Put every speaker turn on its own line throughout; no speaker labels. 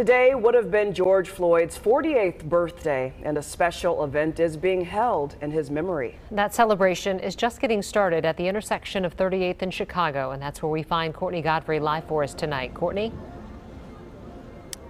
Today would have been George Floyd's 48th birthday, and a special event is being held in his memory.
That celebration is just getting started at the intersection of 38th and Chicago, and that's where we find Courtney Godfrey live for us tonight. Courtney?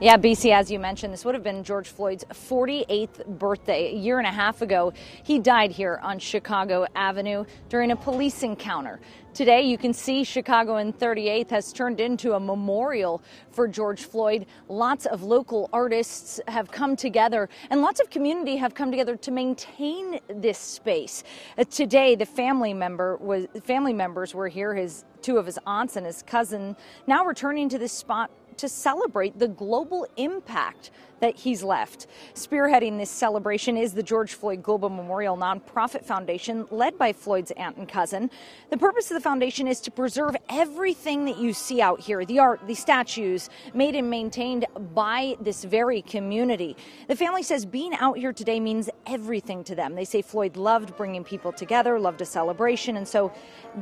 Yeah, BC, as you mentioned, this would have been George Floyd's 48th birthday. A year and a half ago, he died here on Chicago Avenue during a police encounter. Today, you can see Chicago and 38th has turned into a memorial for George Floyd. Lots of local artists have come together, and lots of community have come together to maintain this space. Uh, today, the family member was family members were here. His two of his aunts and his cousin now returning to this spot to celebrate the global impact that he's left. Spearheading this celebration is the George Floyd Global Memorial Nonprofit Foundation, led by Floyd's aunt and cousin. The purpose of the foundation is to preserve everything that you see out here the art, the statues, made and maintained by this very community. The family says being out here today means everything to them. They say Floyd loved bringing people together, loved a celebration, and so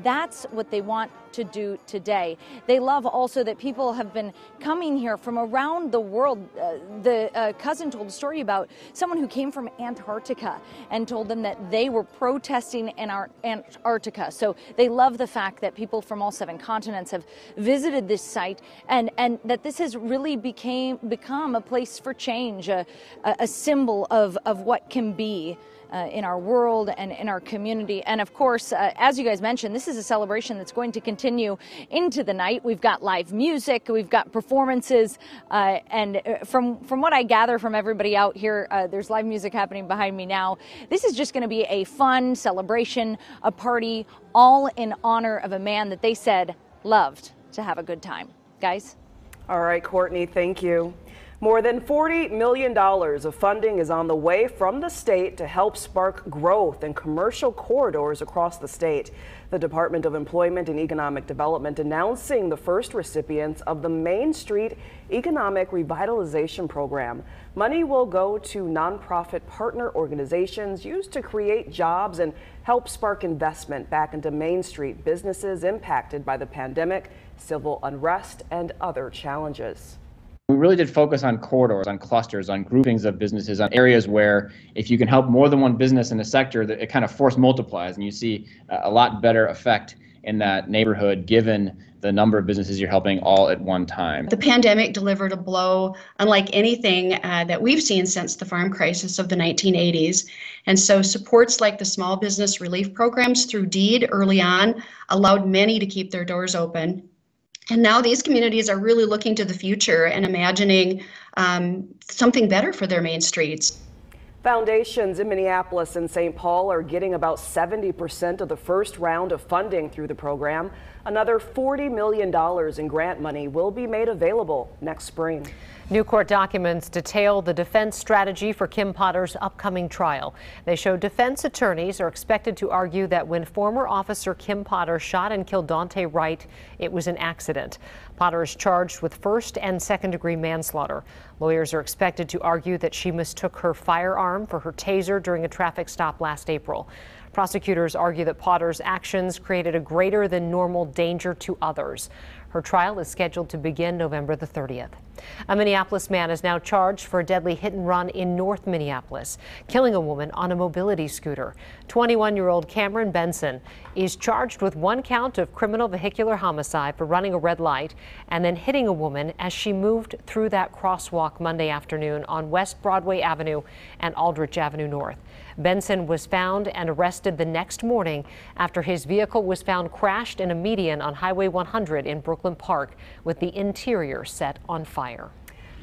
that's what they want to do today. They love also that people have been coming here from around the world. Uh, the a cousin told a story about someone who came from Antarctica and told them that they were protesting in Antarctica. So they love the fact that people from all seven continents have visited this site and, and that this has really became become a place for change, a, a symbol of, of what can be uh, in our world and in our community. And of course, uh, as you guys mentioned, this is a celebration that's going to continue into the night. We've got live music, we've got performances, uh, and uh, from from what I gather from everybody out here, uh, there's live music happening behind me now. This is just going to be a fun celebration, a party, all in honor of a man that they said loved to have a good time. Guys.
All right, Courtney, thank you. More than $40 million of funding is on the way from the state to help spark growth in commercial corridors across the state. The Department of Employment and Economic Development announcing the first recipients of the Main Street Economic Revitalization Program. Money will go to nonprofit partner organizations used to create jobs and help spark investment back into Main Street businesses impacted by the pandemic, civil unrest, and other challenges.
We really did focus on corridors, on clusters, on groupings of businesses, on areas where if you can help more than one business in a sector, that it kind of force multiplies, and you see a lot better effect in that neighborhood given the number of businesses you're helping all at one time.
The pandemic delivered a blow unlike anything uh, that we've seen since the farm crisis of the 1980s. And so, supports like the small business relief programs through DEED early on allowed many to keep their doors open and now these communities are really looking to the future and imagining um, something better for their main streets.
Foundations in Minneapolis and St. Paul are getting about 70% of the first round of funding through the program. Another $40 million in grant money will be made available next spring.
New court documents detail the defense strategy for Kim Potter's upcoming trial. They show defense attorneys are expected to argue that when former officer Kim Potter shot and killed Daunte Wright, it was an accident. Potter is charged with first and second degree manslaughter. Lawyers are expected to argue that she mistook her firearm for her taser during a traffic stop last April. Prosecutors argue that Potter's actions created a greater than normal danger to others. Her trial is scheduled to begin November the 30th. A Minneapolis man is now charged for a deadly hit and run in North Minneapolis, killing a woman on a mobility scooter. 21 year old Cameron Benson is charged with one count of criminal vehicular homicide for running a red light and then hitting a woman as she moved through that crosswalk Monday afternoon on West Broadway Avenue and Aldrich Avenue North. Benson was found and arrested the next morning after his vehicle was found crashed in a median on Highway 100 in Brooklyn Park with the interior set on fire.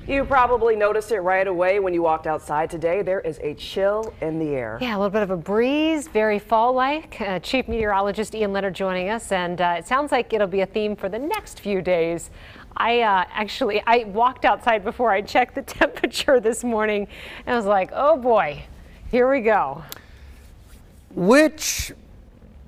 You probably noticed it right away when you walked outside today. There is a chill in the air.
Yeah, a little bit of a breeze, very fall-like. Uh, Chief Meteorologist Ian Leonard joining us, and uh, it sounds like it'll be a theme for the next few days. I uh, actually, I walked outside before I checked the temperature this morning, and I was like, oh boy, here we go.
Which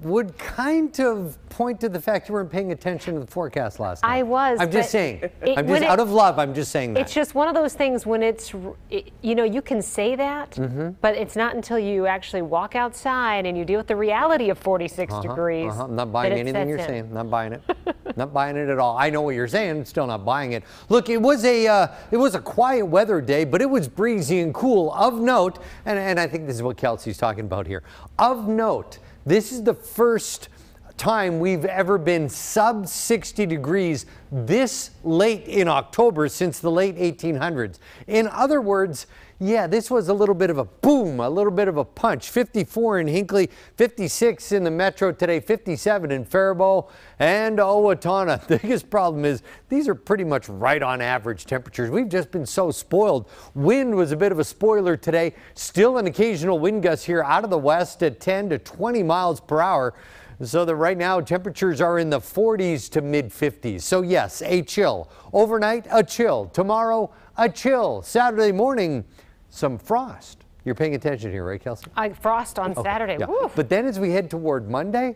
would kind of point to the fact you weren't paying attention to the forecast last night.
I was.
I'm just saying.
it-
I'm just
it-
out of love. I'm just saying that.
It's just one of those things when it's, it- you know, you can say that,
Mm-hmm.
but it's not until you actually walk outside and you deal with the reality of 46 degrees.
Uh-huh. I'm not buying anything you're
in.
saying. Not buying it. not buying it at all. I know what you're saying. Still not buying it. Look, it was a uh, it was a quiet weather day, but it was breezy and cool. Of note, and, and I think this is what Kelsey's talking about here. Of note, this is the first time we've ever been sub 60 degrees this late in October since the late 1800s. In other words, yeah, this was a little bit of a boom, a little bit of a punch. 54 in Hinckley, 56 in the metro today, 57 in Faribault and Owatonna. The biggest problem is these are pretty much right on average temperatures. We've just been so spoiled. Wind was a bit of a spoiler today. Still an occasional wind gust here out of the west at 10 to 20 miles per hour. So that right now temperatures are in the 40s to mid 50s. So yes, a chill. Overnight, a chill. Tomorrow, a chill. Saturday morning, some frost. You're paying attention here, right, Kelsey?
Uh, frost on Saturday.
Yeah. But then as we head toward Monday,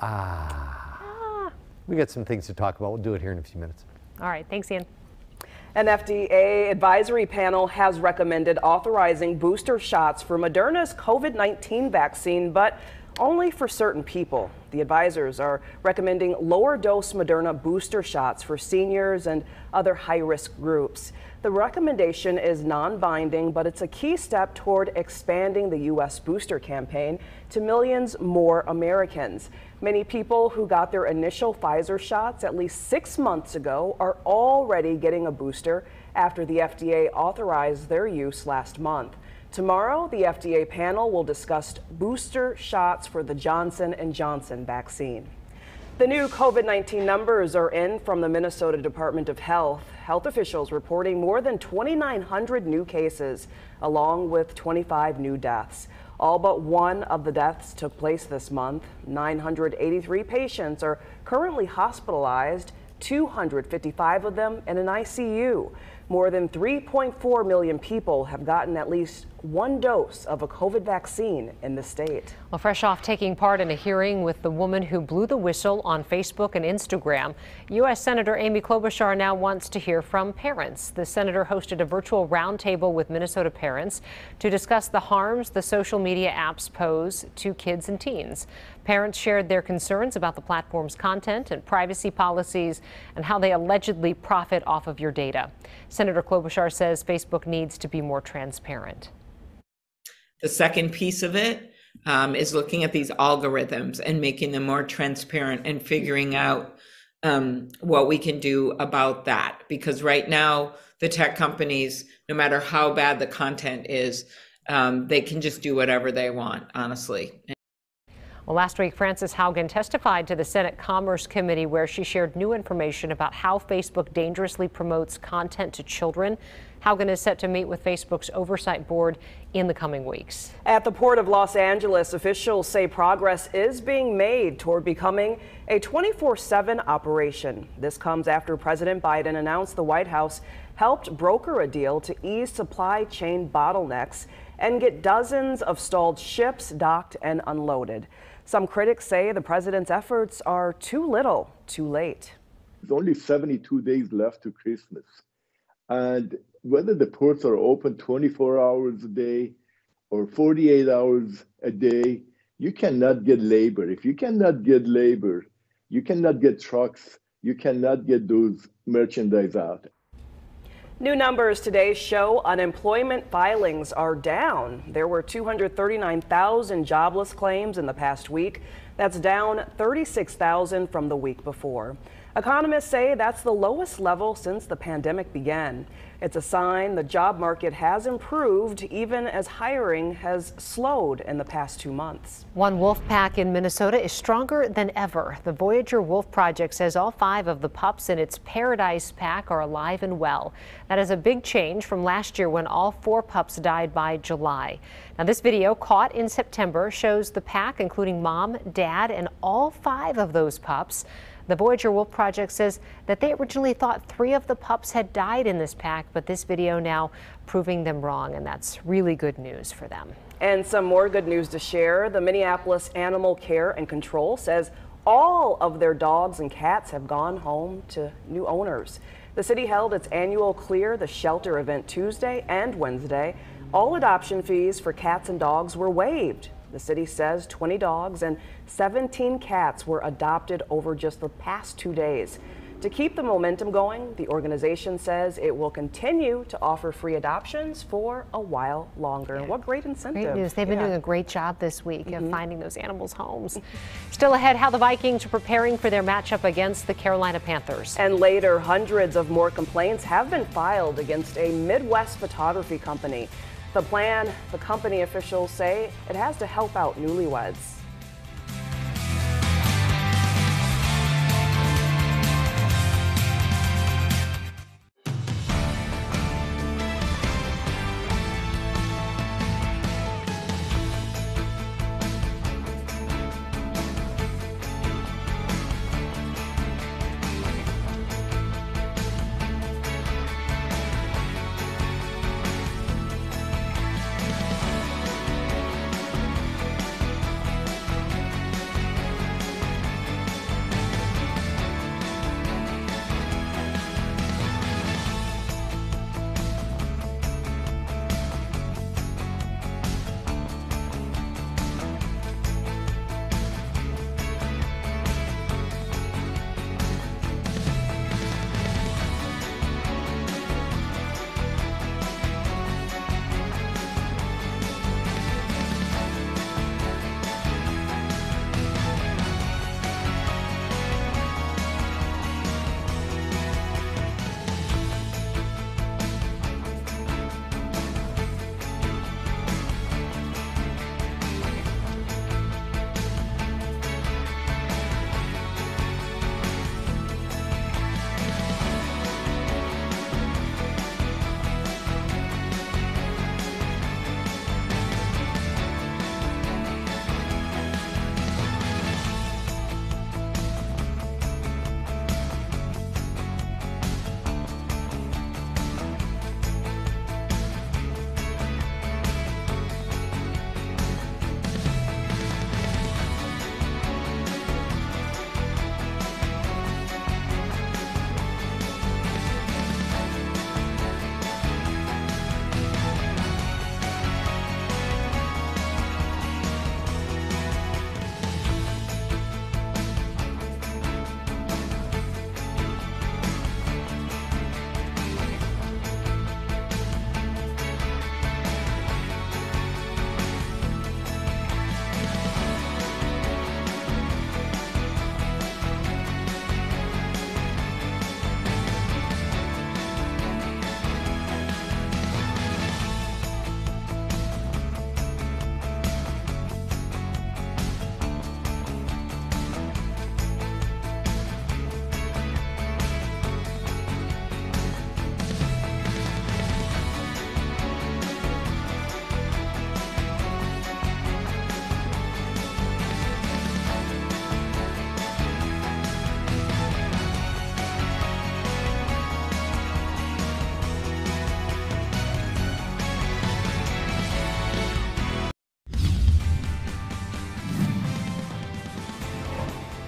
ah, we got some things to talk about. We'll do it here in a few minutes.
All right. Thanks, Ian.
An FDA advisory panel has recommended authorizing booster shots for Moderna's COVID 19 vaccine, but only for certain people. The advisors are recommending lower dose Moderna booster shots for seniors and other high risk groups. The recommendation is non binding, but it's a key step toward expanding the U.S. booster campaign to millions more Americans. Many people who got their initial Pfizer shots at least six months ago are already getting a booster after the FDA authorized their use last month. Tomorrow, the FDA panel will discuss booster shots for the Johnson & Johnson vaccine. The new COVID-19 numbers are in from the Minnesota Department of Health. Health officials reporting more than 2,900 new cases, along with 25 new deaths. All but one of the deaths took place this month. 983 patients are currently hospitalized, 255 of them in an ICU. More than 3.4 million people have gotten at least one dose of a COVID vaccine in the state.
Well, fresh off taking part in a hearing with the woman who blew the whistle on Facebook and Instagram, U.S. Senator Amy Klobuchar now wants to hear from parents. The senator hosted a virtual roundtable with Minnesota parents to discuss the harms the social media apps pose to kids and teens. Parents shared their concerns about the platform's content and privacy policies and how they allegedly profit off of your data. Senator Klobuchar says Facebook needs to be more transparent.
The second piece of it um, is looking at these algorithms and making them more transparent and figuring out um, what we can do about that. Because right now, the tech companies, no matter how bad the content is, um, they can just do whatever they want, honestly.
Well, last week, Frances Haugen testified to the Senate Commerce Committee where she shared new information about how Facebook dangerously promotes content to children. Haugen is set to meet with Facebook's oversight board in the coming weeks.
At the Port of Los Angeles, officials say progress is being made toward becoming a 24 7 operation. This comes after President Biden announced the White House helped broker a deal to ease supply chain bottlenecks and get dozens of stalled ships docked and unloaded. Some critics say the president's efforts are too little, too late.
There's only 72 days left to Christmas. And whether the ports are open 24 hours a day or 48 hours a day, you cannot get labor. If you cannot get labor, you cannot get trucks, you cannot get those merchandise out.
New numbers today show unemployment filings are down. There were 239,000 jobless claims in the past week. That's down 36,000 from the week before. Economists say that's the lowest level since the pandemic began. It's a sign the job market has improved even as hiring has slowed in the past two months.
One wolf pack in Minnesota is stronger than ever. The Voyageurs Wolf Project says all five of the pups in its Paradise pack are alive and well. That is a big change from last year when all four pups died by July. Now, this video caught in September shows the pack, including mom, dad, and all five of those pups. The Voyageurs Wolf Project says that they originally thought three of the pups had died in this pack, but this video now proving them wrong, and that's really good news for them.
And some more good news to share. The Minneapolis Animal Care and Control says all of their dogs and cats have gone home to new owners. The city held its annual Clear the Shelter event Tuesday and Wednesday. All adoption fees for cats and dogs were waived. The city says 20 dogs and 17 cats were adopted over just the past two days. To keep the momentum going, the organization says it will continue to offer free adoptions for a while longer. And what great incentive.
Great news. They've been
Yeah.
doing a great job this week of mm-hmm. finding those animals homes. Still ahead, how the Vikings are preparing for their matchup against the Carolina Panthers.
And later, hundreds of more complaints have been filed against a Midwest photography company. The plan, the company officials say it has to help out newlyweds.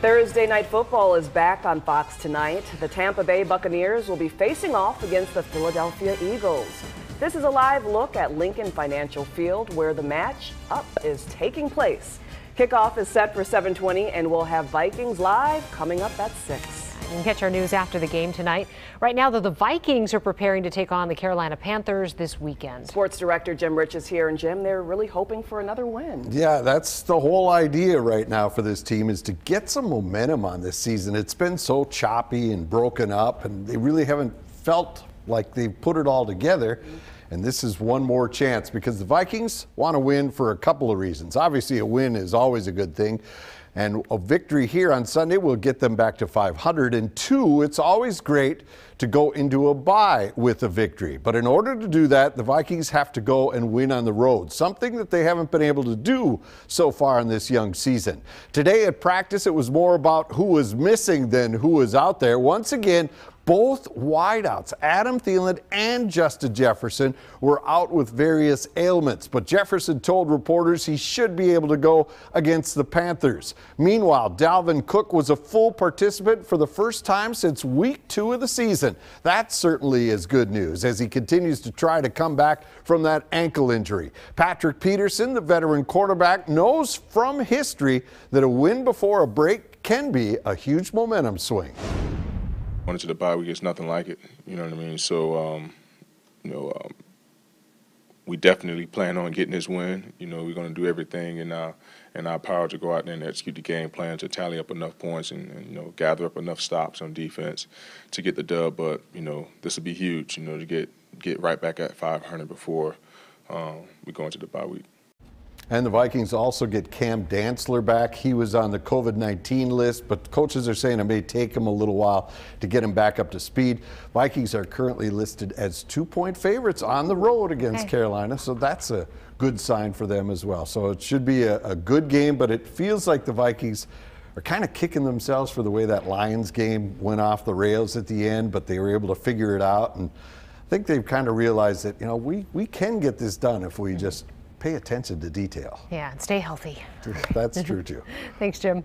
Thursday Night Football is back on Fox tonight. The Tampa Bay Buccaneers will be facing off against the Philadelphia Eagles. This is a live look at Lincoln Financial Field where the match up is taking place. Kickoff is set for 7:20 and we'll have Vikings live coming up at 6.
You can catch our news after the game tonight. Right now, though, the Vikings are preparing to take on the Carolina Panthers this weekend.
Sports director Jim Rich is here and Jim, they're really hoping for another win.
Yeah, that's the whole idea right now for this team is to get some momentum on this season. It's been so choppy and broken up, and they really haven't felt like they've put it all together. And this is one more chance because the Vikings want to win for a couple of reasons. Obviously, a win is always a good thing. And a victory here on Sunday will get them back to 500. And two, it's always great to go into a bye with a victory. But in order to do that, the Vikings have to go and win on the road, something that they haven't been able to do so far in this young season. Today at practice, it was more about who was missing than who was out there. Once again, both wideouts, Adam Thielen and Justin Jefferson, were out with various ailments, but Jefferson told reporters he should be able to go against the Panthers. Meanwhile, Dalvin Cook was a full participant for the first time since week two of the season. That certainly is good news as he continues to try to come back from that ankle injury. Patrick Peterson, the veteran quarterback, knows from history that a win before a break can be a huge momentum swing.
Going into the bye week, it's nothing like it. You know what I mean? So, um, you know, um, we definitely plan on getting this win. You know, we're going to do everything in our in our power to go out there and execute the game plan to tally up enough points and, and you know gather up enough stops on defense to get the dub. But you know, this will be huge. You know, to get get right back at 500 before um, we go into the bye week.
And the Vikings also get Cam Dantzler back. He was on the COVID 19 list, but coaches are saying it may take him a little while to get him back up to speed. Vikings are currently listed as two point favorites on the road against Carolina, so that's a good sign for them as well. So it should be a, a good game, but it feels like the Vikings are kind of kicking themselves for the way that Lions game went off the rails at the end, but they were able to figure it out. And I think they've kind of realized that, you know, we, we can get this done if we just pay attention to detail.
Yeah, and stay healthy.
That's true too.
Thanks, Jim.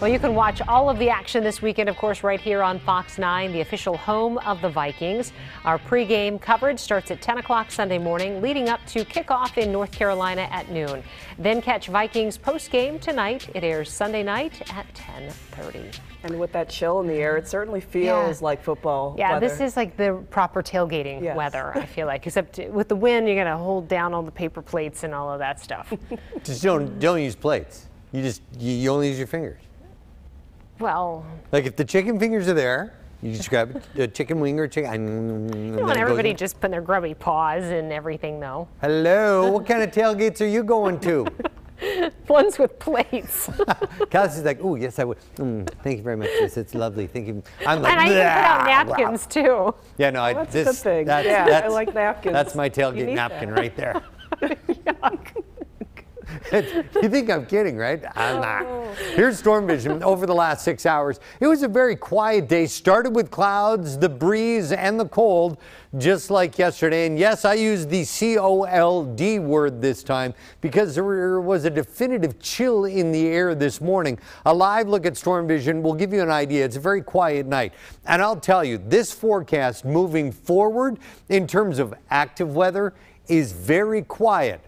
Well, you can watch all of the action this weekend, of course, right here on Fox 9, the official home of the Vikings. Our pregame coverage starts at 10 o'clock Sunday morning, leading up to kickoff in North Carolina at noon. Then catch Vikings postgame tonight. It airs Sunday night at 10:30.
And with that chill in the air, it certainly feels
Yeah.
like football.
Yeah,
weather.
this is like the proper tailgating
Yes.
weather, I feel like. Except with the wind, you're going to hold down all the paper plates and all of that stuff.
Just don't don't use plates. You just you, you only use your fingers.
well,
Like if the chicken fingers are there, you just grab a chicken wing or chicken.
you don't want everybody just putting their grubby paws and everything, though.
Hello, what kind of tailgates are you going to?
Ones with plates.
Kelsey's like, oh yes, I would. Mm, thank you very much. Yes, it's lovely. Thank you. I'm like,
and I even put out
"Blah, blah."
napkins, too.
Yeah, no, I,
that's
this,
good thing.
That's,
Yeah, I like napkins.
That's my tailgate napkin
that.
right there. you think I'm kidding, right? I'm not. Here's Storm Vision over the last six hours. It was a very quiet day. Started with clouds, the breeze, and the cold, just like yesterday. And yes, I used the C O L D word this time because there was a definitive chill in the air this morning. A live look at Storm Vision will give you an idea. It's a very quiet night. And I'll tell you, this forecast moving forward in terms of active weather is very quiet.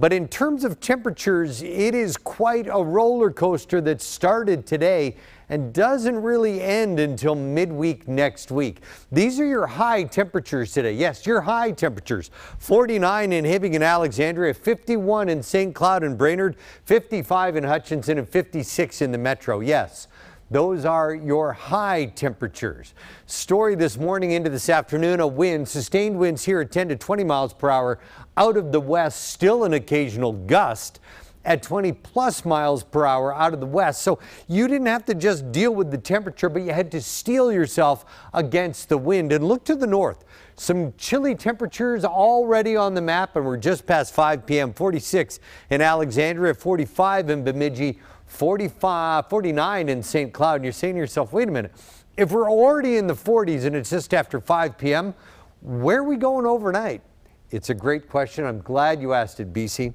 But in terms of temperatures, it is quite a roller coaster that started today and doesn't really end until midweek next week. These are your high temperatures today. Yes, your high temperatures. 49 in Hibbing and Alexandria, 51 in St. Cloud and Brainerd, 55 in Hutchinson, and 56 in the metro. Yes. Those are your high temperatures. Story this morning into this afternoon, a wind, sustained winds here at 10 to 20 miles per hour out of the west, still an occasional gust at 20 plus miles per hour out of the west. So you didn't have to just deal with the temperature, but you had to steel yourself against the wind and look to the north. Some chilly temperatures already on the map, and we're just past 5 p.m. 46 in Alexandria, 45 in Bemidji, 45, 49 in St. Cloud. And you're saying to yourself, wait a minute, if we're already in the 40s and it's just after 5 p.m., where are we going overnight? It's a great question. I'm glad you asked it, BC.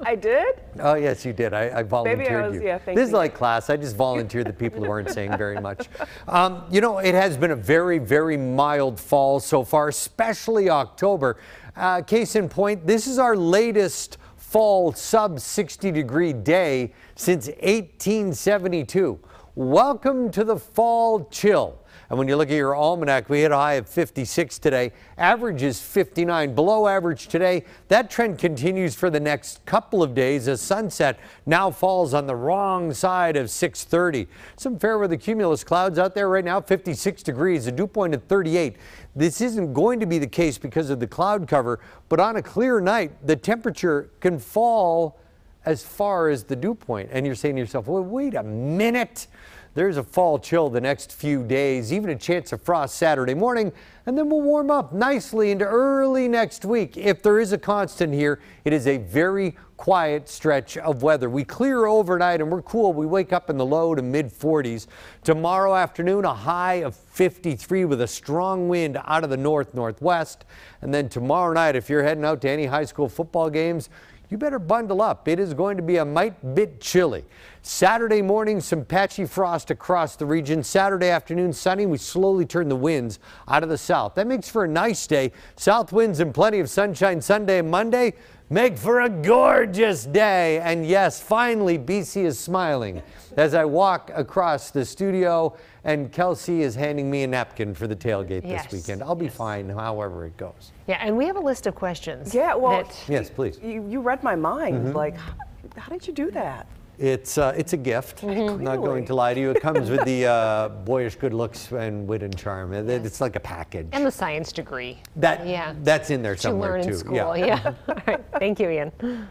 I did?
Oh, yes, you did. I, I volunteered
was-
you.
yeah, thank
this is like class. I just volunteered the people who aren't saying very much. Um, you know, it has been a very, very mild fall so far, especially October. Uh, case in point, this is our latest fall sub 60 degree day since 1872. Welcome to the fall chill. And when you look at your almanac, we hit a high of 56 today. Average is 59, below average today. That trend continues for the next couple of days as sunset now falls on the wrong side of 630. Some fair weather cumulus clouds out there right now, 56 degrees, a dew point at 38. This isn't going to be the case because of the cloud cover, but on a clear night, the temperature can fall as far as the dew point. And you're saying to yourself, well, wait a minute. There's a fall chill the next few days, even a chance of frost Saturday morning, and then we'll warm up nicely into early next week. If there is a constant here, it is a very quiet stretch of weather. We clear overnight and we're cool. We wake up in the low to mid 40s. Tomorrow afternoon, a high of 53 with a strong wind out of the north northwest. And then tomorrow night, if you're heading out to any high school football games, you better bundle up. It is going to be a mite bit chilly. Saturday morning, some patchy frost across the region. Saturday afternoon, sunny. We slowly turn the winds out of the south. That makes for a nice day. South winds and plenty of sunshine Sunday and Monday make for a gorgeous day. And yes, finally, BC is smiling as I walk across the studio and Kelsey is handing me a napkin for the tailgate
Yes.
this weekend. I'll be fine however it goes.
Yeah, and we have a list of questions.
Yeah, well,
that-
Yes, please.
you, you read my mind.
Mm-hmm.
Like, how, how did you do that?
It's uh, it's a gift. I'm not going to lie to you. It comes with the uh, boyish good looks and wit and charm. It- It's like a package.
and the science degree.
That
yeah.
that's in there
to
somewhere
learn
too.
in school. Yeah. All right. Thank you, Ian.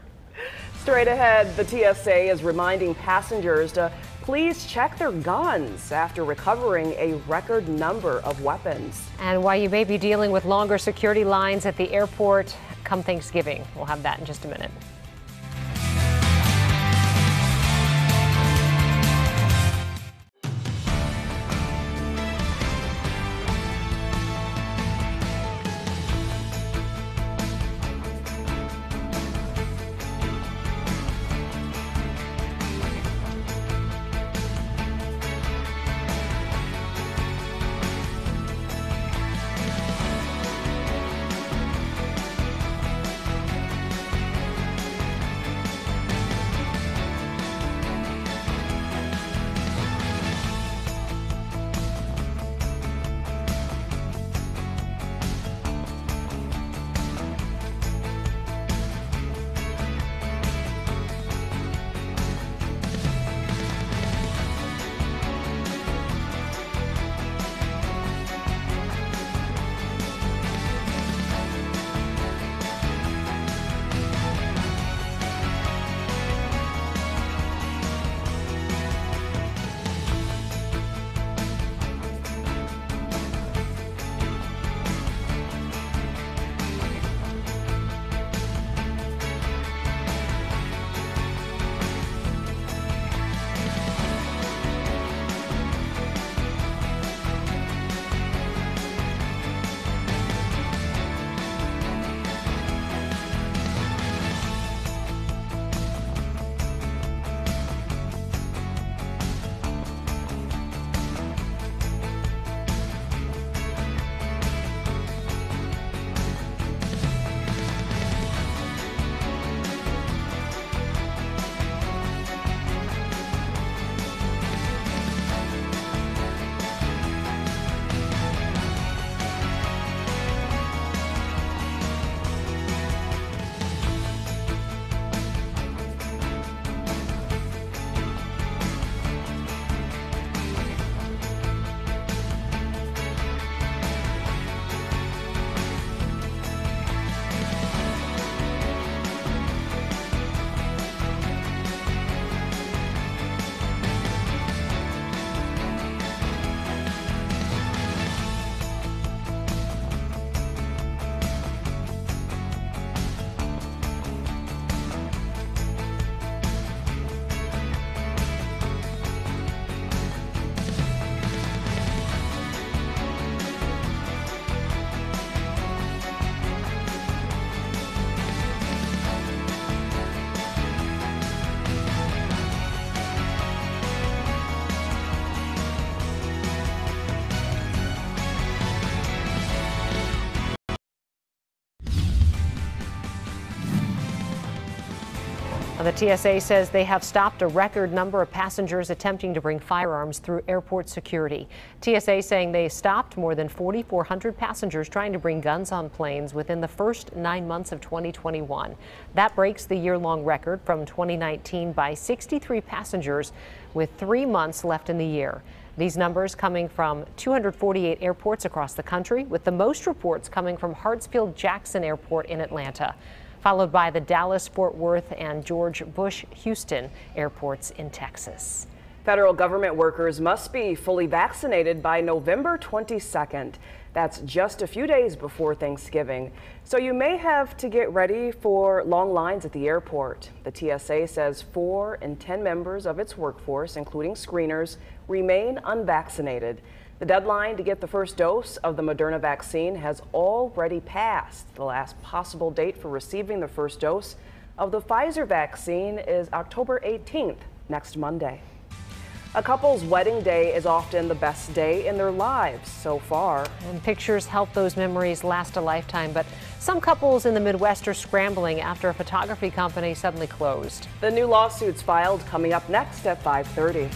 Straight ahead, the TSA is reminding passengers to please check their guns after recovering a record number of weapons.
And why you may be dealing with longer security lines at the airport come Thanksgiving. We'll have that in just a minute. The TSA says they have stopped a record number of passengers attempting to bring firearms through airport security. TSA saying they stopped more than 4,400 passengers trying to bring guns on planes within the first nine months of 2021. That breaks the year long record from 2019 by 63 passengers with three months left in the year. These numbers coming from 248 airports across the country, with the most reports coming from Hartsfield Jackson Airport in Atlanta. Followed by the Dallas, Fort Worth, and George Bush Houston airports in Texas.
Federal government workers must be fully vaccinated by November 22nd. That's just a few days before Thanksgiving. So you may have to get ready for long lines at the airport. The TSA says four in 10 members of its workforce, including screeners, remain unvaccinated. The deadline to get the first dose of the Moderna vaccine has already passed. The last possible date for receiving the first dose of the Pfizer vaccine is October 18th, next Monday. A couple's wedding day is often the best day in their lives so far.
And pictures help those memories last a lifetime, but some couples in the Midwest are scrambling after a photography company suddenly closed.
The new lawsuits filed coming up next at 530.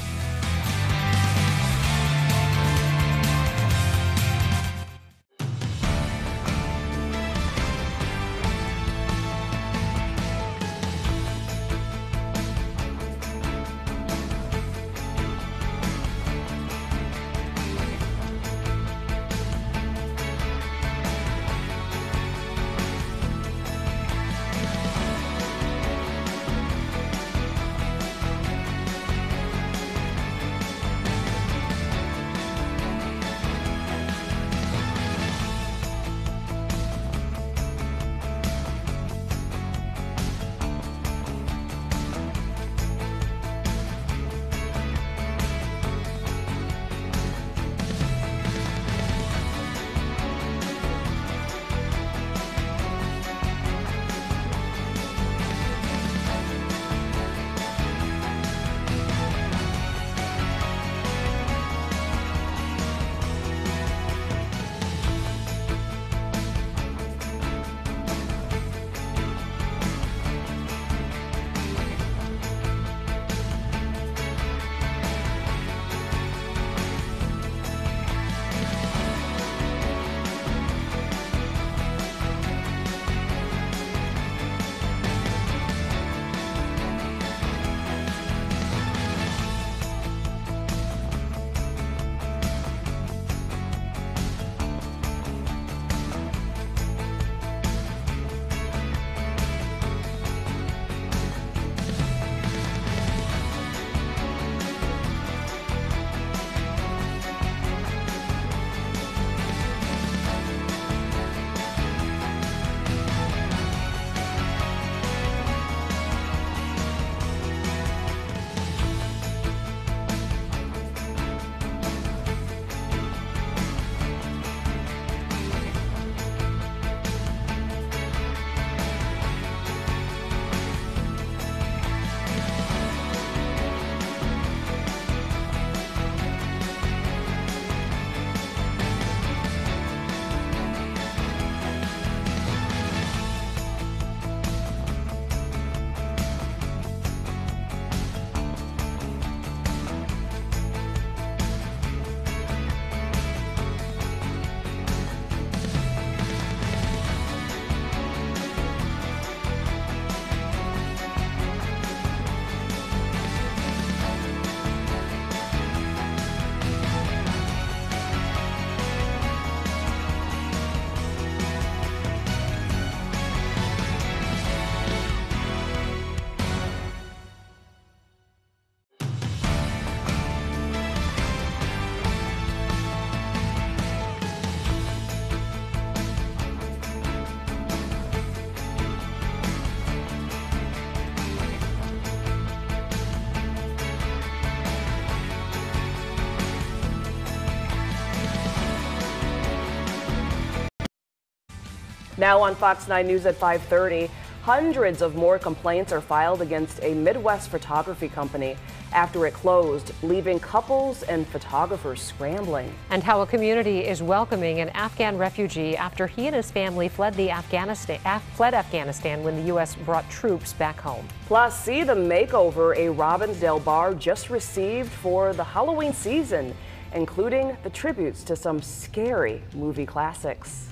Now on Fox 9 News at 5:30, hundreds of more complaints are filed against a Midwest photography company after it closed, leaving couples and photographers scrambling.
And how a community is welcoming an Afghan refugee after he and his family fled the Afghanistan Af fled Afghanistan when the U.S. brought troops back home.
Plus, see the makeover a Robbinsdale bar just received for the Halloween season, including the tributes to some scary movie classics.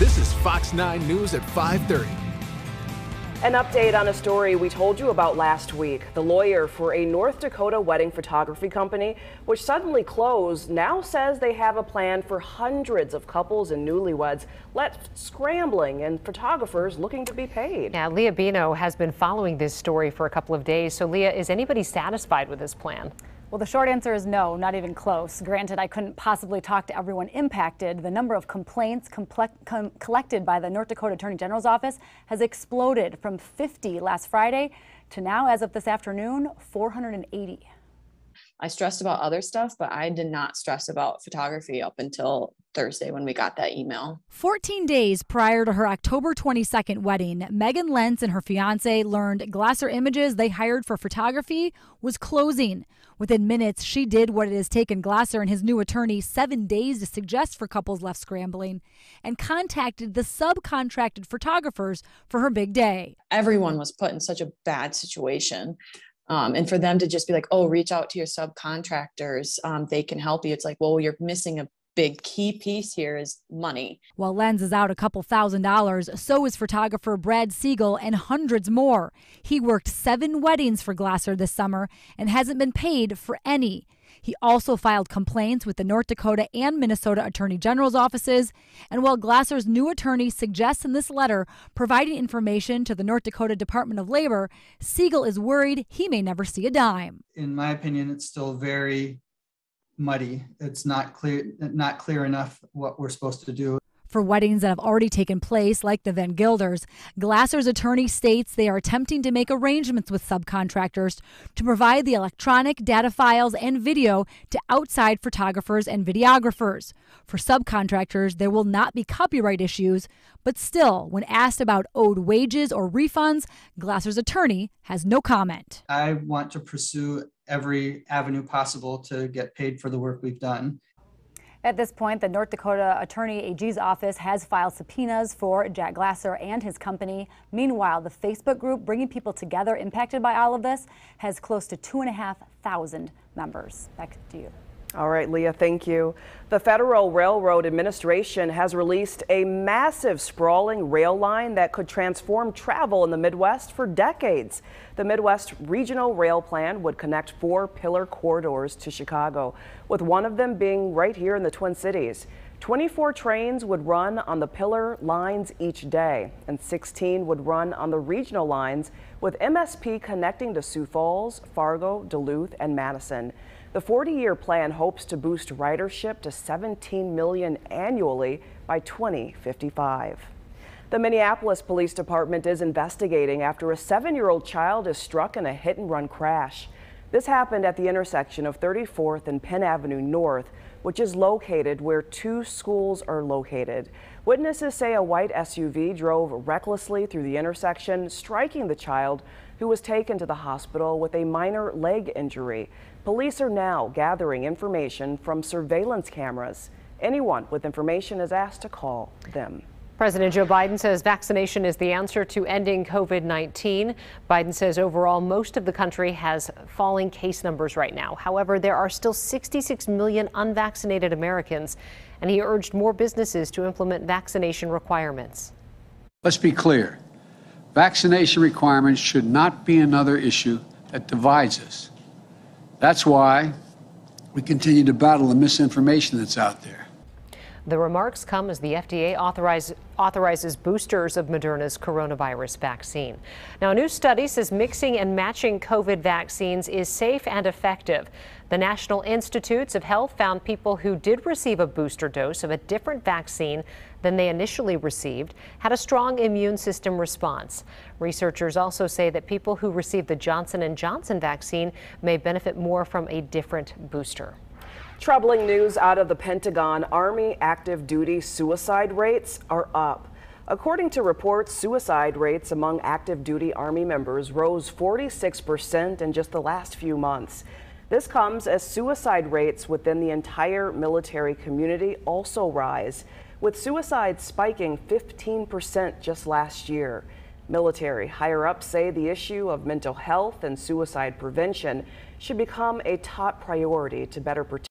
This is Fox 9 News at 5:30.
An update on a story we told you about last week. The lawyer for a North Dakota wedding photography company, which suddenly closed, now says they have a plan for hundreds of couples and newlyweds left scrambling and photographers looking to be paid.
Now, Leah Beno has been following this story for a couple of days. So, Leah, is anybody satisfied with this plan?
Well, the short answer is no, not even close. Granted, I couldn't possibly talk to everyone impacted. The number of complaints com collected by the North Dakota Attorney General's office has exploded from 50 last Friday to now, as of this afternoon, 480.
I stressed about other stuff, but I did not stress about photography up until Thursday when we got that email.
14 days prior to her October 22nd wedding, Megan Lentz and her fiance learned Glasser Images they hired for photography was closing. Within minutes, she did what it has taken Glasser and his new attorney seven days to suggest for couples left scrambling and contacted the subcontracted photographers for her big day.
Everyone was put in such a bad situation. Um, and for them to just be like, oh, reach out to your subcontractors, um, they can help you. It's like, well, you're missing a big key piece here is money.
While Lentz is out a couple thousand dollars, so is photographer Brad Siegel and hundreds more. He worked seven weddings for Glasser this summer and hasn't been paid for any. He also filed complaints with the North Dakota and Minnesota Attorney General's offices. And while Glasser's new attorney suggests in this letter providing information to the North Dakota Department of Labor, Siegel is worried he may never see a dime.
In my opinion, it's still very muddy. It's not clear not clear enough what we're supposed to do.
For weddings that have already taken place, like the Van Gilders, Glasser's attorney states they are attempting to make arrangements with subcontractors to provide the electronic data files and video to outside photographers and videographers. For subcontractors, there will not be copyright issues, but still, when asked about owed wages or refunds, Glasser's attorney has no comment.
I want to pursue every avenue possible to get paid for the work we've done.
At this point, the North Dakota Attorney AG's office has filed subpoenas for Jack Glasser and his company. Meanwhile, the Facebook group bringing people together impacted by all of this has close to two and a half thousand members. Back to you.
All right, Leah, thank you. The Federal Railroad Administration has released a massive sprawling rail line that could transform travel in the Midwest for decades. The Midwest Regional Rail Plan would connect four pillar corridors to Chicago, with one of them being right here in the Twin Cities. 24 trains would run on the pillar lines each day, and 16 would run on the regional lines, with MSP connecting to Sioux Falls, Fargo, Duluth, and Madison. The 40-year plan hopes to boost ridership to 17 million annually by 2055. The Minneapolis Police Department is investigating after a seven-year-old child is struck in a hit-and-run crash. This happened at the intersection of 34th and Penn Avenue North, which is located where two schools are located. Witnesses say a white SUV drove recklessly through the intersection, striking the child, who was taken to the hospital with a minor leg injury. Police are now gathering information from surveillance cameras. Anyone with information is asked to call them.
President Joe Biden says vaccination is the answer to ending COVID 19. Biden says overall, most of the country has falling case numbers right now. However, there are still 66 million unvaccinated Americans, and he urged more businesses to implement vaccination requirements.
Let's be clear vaccination requirements should not be another issue that divides us. That's why we continue to battle the misinformation that's out there.
The remarks come as the FDA authorize, authorizes boosters of Moderna's coronavirus vaccine. Now, a new study says mixing and matching COVID vaccines is safe and effective. The National Institutes of Health found people who did receive a booster dose of a different vaccine than they initially received had a strong immune system response. Researchers also say that people who received the Johnson & Johnson vaccine may benefit more from a different booster.
Troubling news out of the Pentagon, Army active duty suicide rates are up. According to reports, suicide rates among active duty Army members rose 46% in just the last few months. This comes as suicide rates within the entire military community also rise, with suicide spiking 15% just last year. Military higher ups say the issue of mental health and suicide prevention should become a top priority to better protect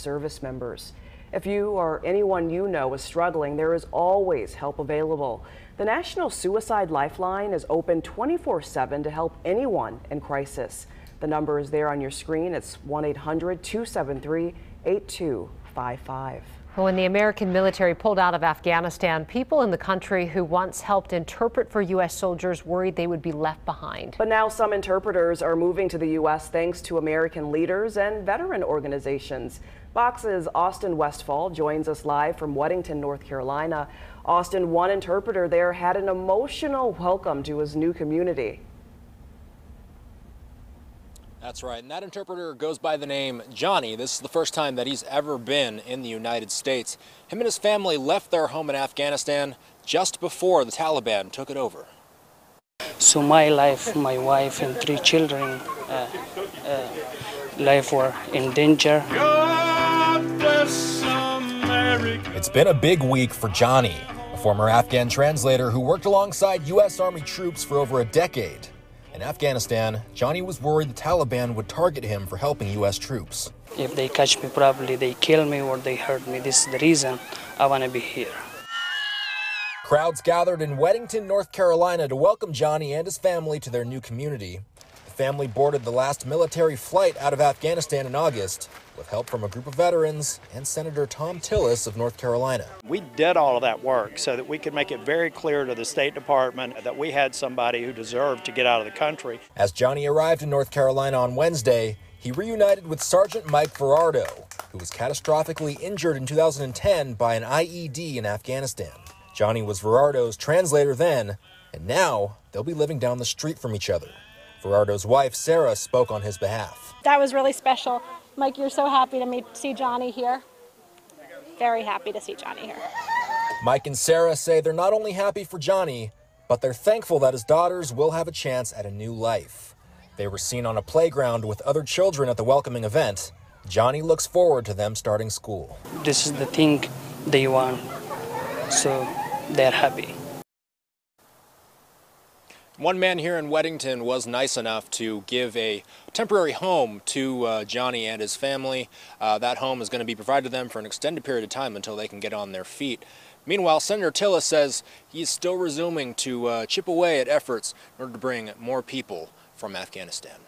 service members. If you or anyone you know is struggling, there is always help available. The National Suicide Lifeline is open 24 7 to help anyone in crisis. The number is there on your screen. It's 1 800 273 8255.
When the American military pulled out of Afghanistan, people in the country who once helped interpret for U.S. soldiers worried they would be left behind.
But now some interpreters are moving to the U.S. thanks to American leaders and veteran organizations. Fox's Austin Westfall joins us live from Weddington, North Carolina. Austin, one interpreter there had an emotional welcome to his new community.
That's right. And that interpreter goes by the name Johnny. This is the first time that he's ever been in the United States. Him and his family left their home in Afghanistan just before the Taliban took it over.
So my life, my wife and three children, uh, uh, life were in danger.
It's been a big week for Johnny, a former Afghan translator who worked alongside U.S. Army troops for over a decade. In Afghanistan, Johnny was worried the Taliban would target him for helping U.S. troops.
If they catch me, probably they kill me or they hurt me. This is the reason I want to be here.
Crowds gathered in Weddington, North Carolina to welcome Johnny and his family to their new community. Family boarded the last military flight out of Afghanistan in August with help from a group of veterans and Senator Thom Tillis of North Carolina.
We did all of that work so that we could make it very clear to the State Department that we had somebody who deserved to get out of the country.
As Johnny arrived in North Carolina on Wednesday, he reunited with Sergeant Mike Verardo, who was catastrophically injured in 2010 by an IED in Afghanistan. Johnny was Verardo's translator then, and now they'll be living down the street from each other. Verardo's wife, Sarah, spoke on his behalf.
That was really special. Mike, you're so happy to meet, see Johnny here. Very happy to see Johnny here.
Mike and Sarah say they're not only happy for Johnny, but they're thankful that his daughters will have a chance at a new life. They were seen on a playground with other children at the welcoming event. Johnny looks forward to them starting school.
This is the thing they want, so they're happy.
One man here in Weddington was nice enough to give a temporary home to uh, Johnny and his family. Uh, that home is going to be provided to them for an extended period of time until they can get on their feet. Meanwhile, Senator Tillis says he's still resuming to uh, chip away at efforts in order to bring more people from Afghanistan.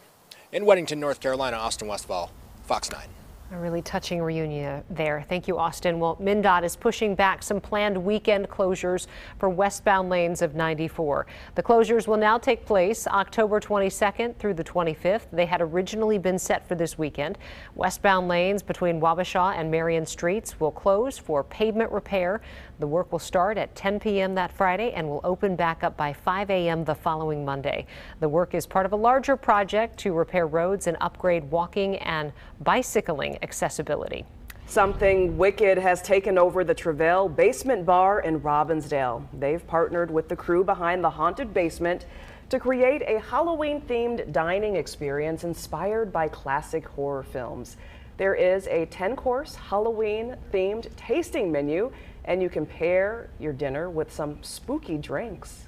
In Weddington, North Carolina, Austin Westfall, Fox 9.
A really touching reunion there. Thank you, Austin. Well, MnDOT is pushing back some planned weekend closures for westbound lanes of 94. The closures will now take place October 22nd through the 25th. They had originally been set for this weekend. Westbound lanes between Wabasha and Marion Streets will close for pavement repair. The work will start at 10 p.m. that Friday and will open back up by 5 a.m. the following Monday. The work is part of a larger project to repair roads and upgrade walking and bicycling accessibility.
Something wicked has taken over the Travail Basement Bar in Robbinsdale. They've partnered with the crew behind the Haunted Basement to create a Halloween themed dining experience inspired by classic horror films. There is a 10 course Halloween themed tasting menu and you can pair your dinner with some spooky drinks.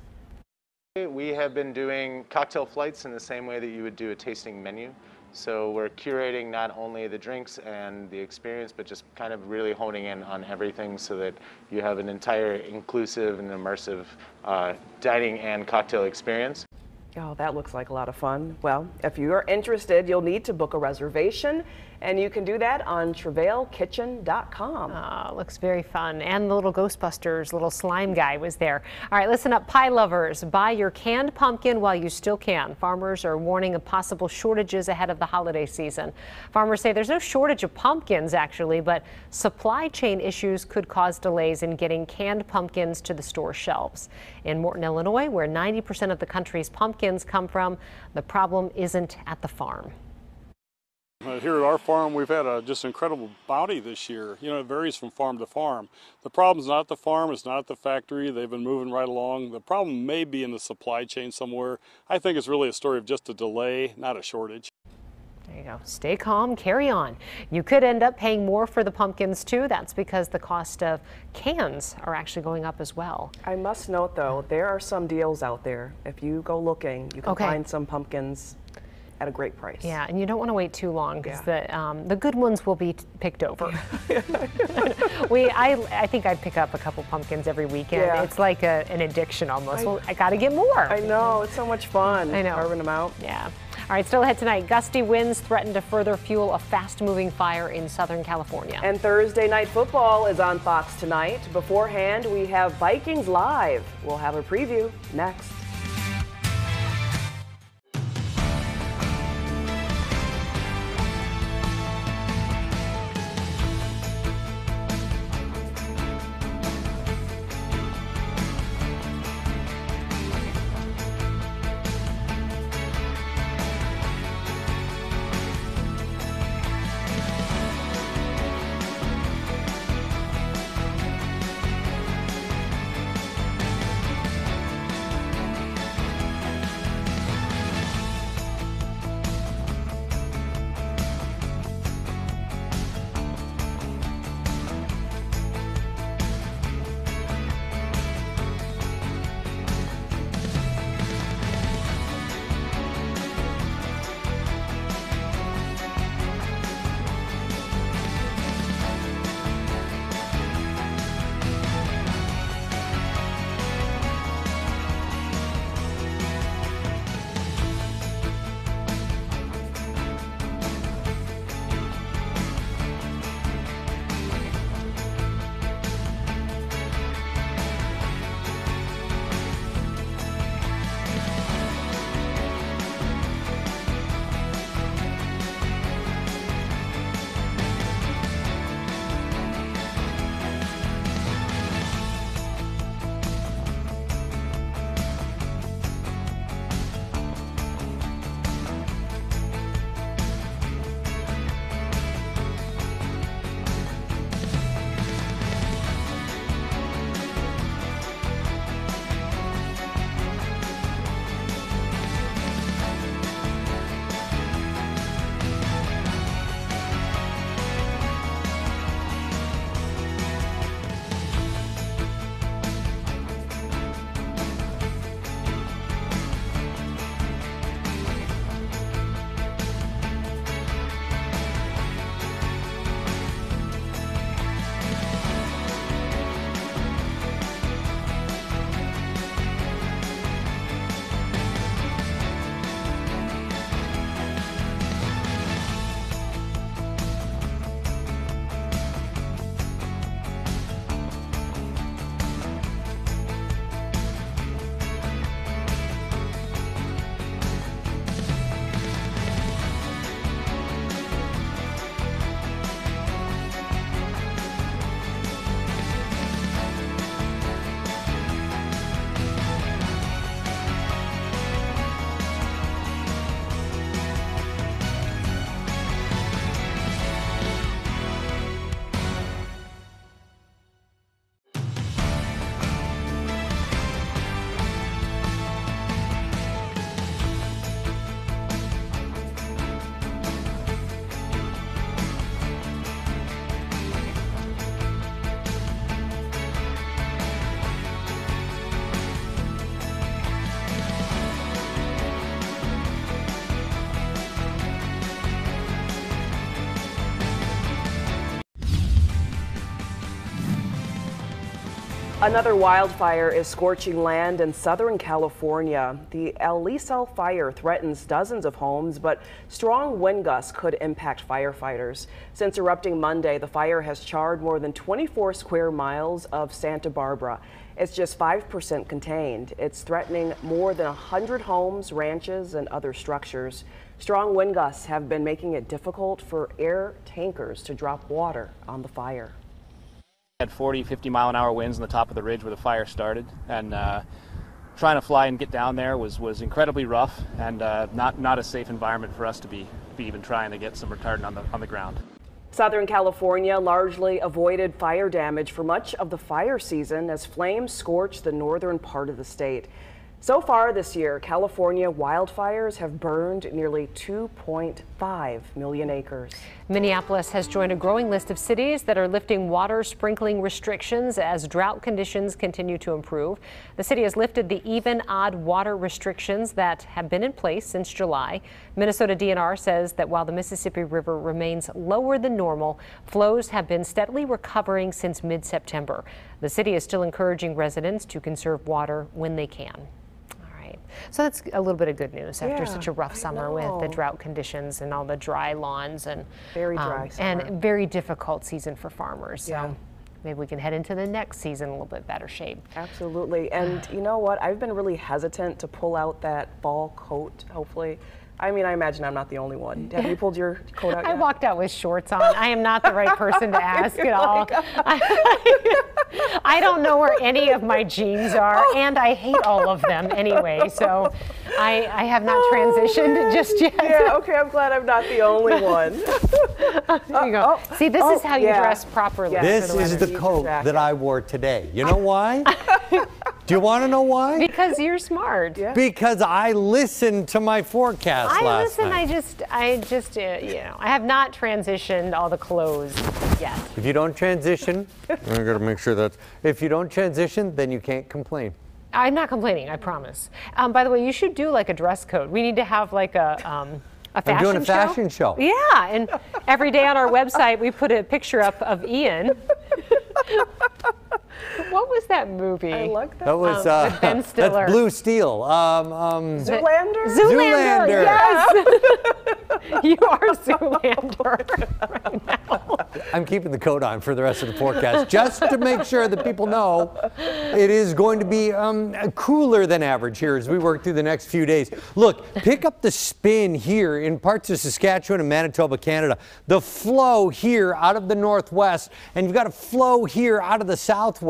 We have been doing cocktail flights in the same way that you would do a tasting menu. So we're curating not only the drinks and the experience, but just kind of really honing in on everything so that you have an entire inclusive and immersive uh, dining and cocktail experience.
Oh, that looks like a lot of fun. Well, if you are interested, you'll need to book a reservation, and you can do that on travailkitchen.com.
Ah, looks very fun. And the little Ghostbusters little slime guy was there. All right, listen up, pie lovers. Buy your canned pumpkin while you still can. Farmers are warning of possible shortages ahead of the holiday season. Farmers say there's no shortage of pumpkins, actually, but supply chain issues could cause delays in getting canned pumpkins to the store shelves. In Morton, Illinois, where 90% of the country's pumpkins come from, the problem isn't at the farm.
Here at our farm, we've had a just incredible bounty this year. You know, it varies from farm to farm. The problem's not the farm, it's not the factory. They've been moving right along. The problem may be in the supply chain somewhere. I think it's really a story of just a delay, not a shortage.
There you go. Stay calm, carry on. You could end up paying more for the pumpkins too. That's because the cost of cans are actually going up as well.
I must note though, there are some deals out there. If you go looking, you can
Okay.
find some pumpkins at a great price.
Yeah, and you don't want to wait too long because the um, the good ones will be picked over. we, I, I think I pick up a couple pumpkins every weekend.
Yeah.
It's like a, an addiction almost.
I-
well, I got to get more.
I know, it's so much fun.
I know.
Carving them out.
Yeah. All right, still ahead tonight. Gusty winds threaten to further fuel a fast-moving fire in Southern California.
And Thursday night football is on Fox tonight. Beforehand, we have Vikings Live. We'll have a preview next. Another wildfire is scorching land in Southern California. The Alisal fire threatens dozens of homes, but strong wind gusts could impact firefighters. Since erupting Monday, the fire has charred more than 24 square miles of Santa Barbara. It's just 5% contained. It's threatening more than 100 homes, ranches, and other structures. Strong wind gusts have been making it difficult for air tankers to drop water on the fire.
Had 40, 50 mile an hour winds on the top of the ridge where the fire started, and uh, trying to fly and get down there was, was incredibly rough and uh, not not a safe environment for us to be be even trying to get some retardant on the on the ground.
Southern California largely avoided fire damage for much of the fire season as flames scorched the northern part of the state. So far this year, California wildfires have burned nearly 2.5 million acres.
Minneapolis has joined a growing list of cities that are lifting water sprinkling restrictions as drought conditions continue to improve. The city has lifted the even odd water restrictions that have been in place since July. Minnesota DNR says that while the Mississippi River remains lower than normal, flows have been steadily recovering since mid September. The city is still encouraging residents to conserve water when they can. So that's a little bit of good news after
Yeah,
such a rough summer with the drought conditions and all the dry lawns and
Very
um,
dry summer.
and very difficult season for farmers.
Yeah.
So maybe we can head into the next season in a little bit better shape.
Absolutely. And you know what? I've been really hesitant to pull out that fall coat, hopefully. I mean, I imagine I'm not the only one. Have you pulled your coat out
I walked out with shorts on. I am not the right person to ask at all. Oh I don't know where any of my jeans are, oh. and I hate all of them anyway. So I, I have not transitioned oh, just yet.
Yeah, okay, I'm glad I'm not the only one.
there you go. Uh, See, this is how you
yeah.
dress properly.
This
the
is the coat that I wore today. You know why? Do you want to know why?
Because you're smart.
Because I listened to my forecast
I
last
listen.
night.
I just, I just, uh, you know, I have not transitioned all the clothes yet.
If you don't transition, I gotta make sure that if you don't transition, then you can't complain.
I'm not complaining. I promise. Um, by the way, you should do like a dress code. We need to have like a. Um, a
I'm doing a fashion show.
Yeah, and every day on our website we put a picture up of Ian. what was that movie? I
like
That was
um,
uh,
with Ben Stiller.
that's Blue Steel. Um, um,
Zoolander?
Zoolander.
Zoolander.
Yes. you are Zoolander. right now.
I'm keeping the coat on for the rest of the forecast just to make sure that people know it is going to be um, cooler than average here as we work through the next few days. Look, pick up the spin here in parts of Saskatchewan and Manitoba, Canada. The flow here out of the northwest, and you've got a flow here out of the southwest.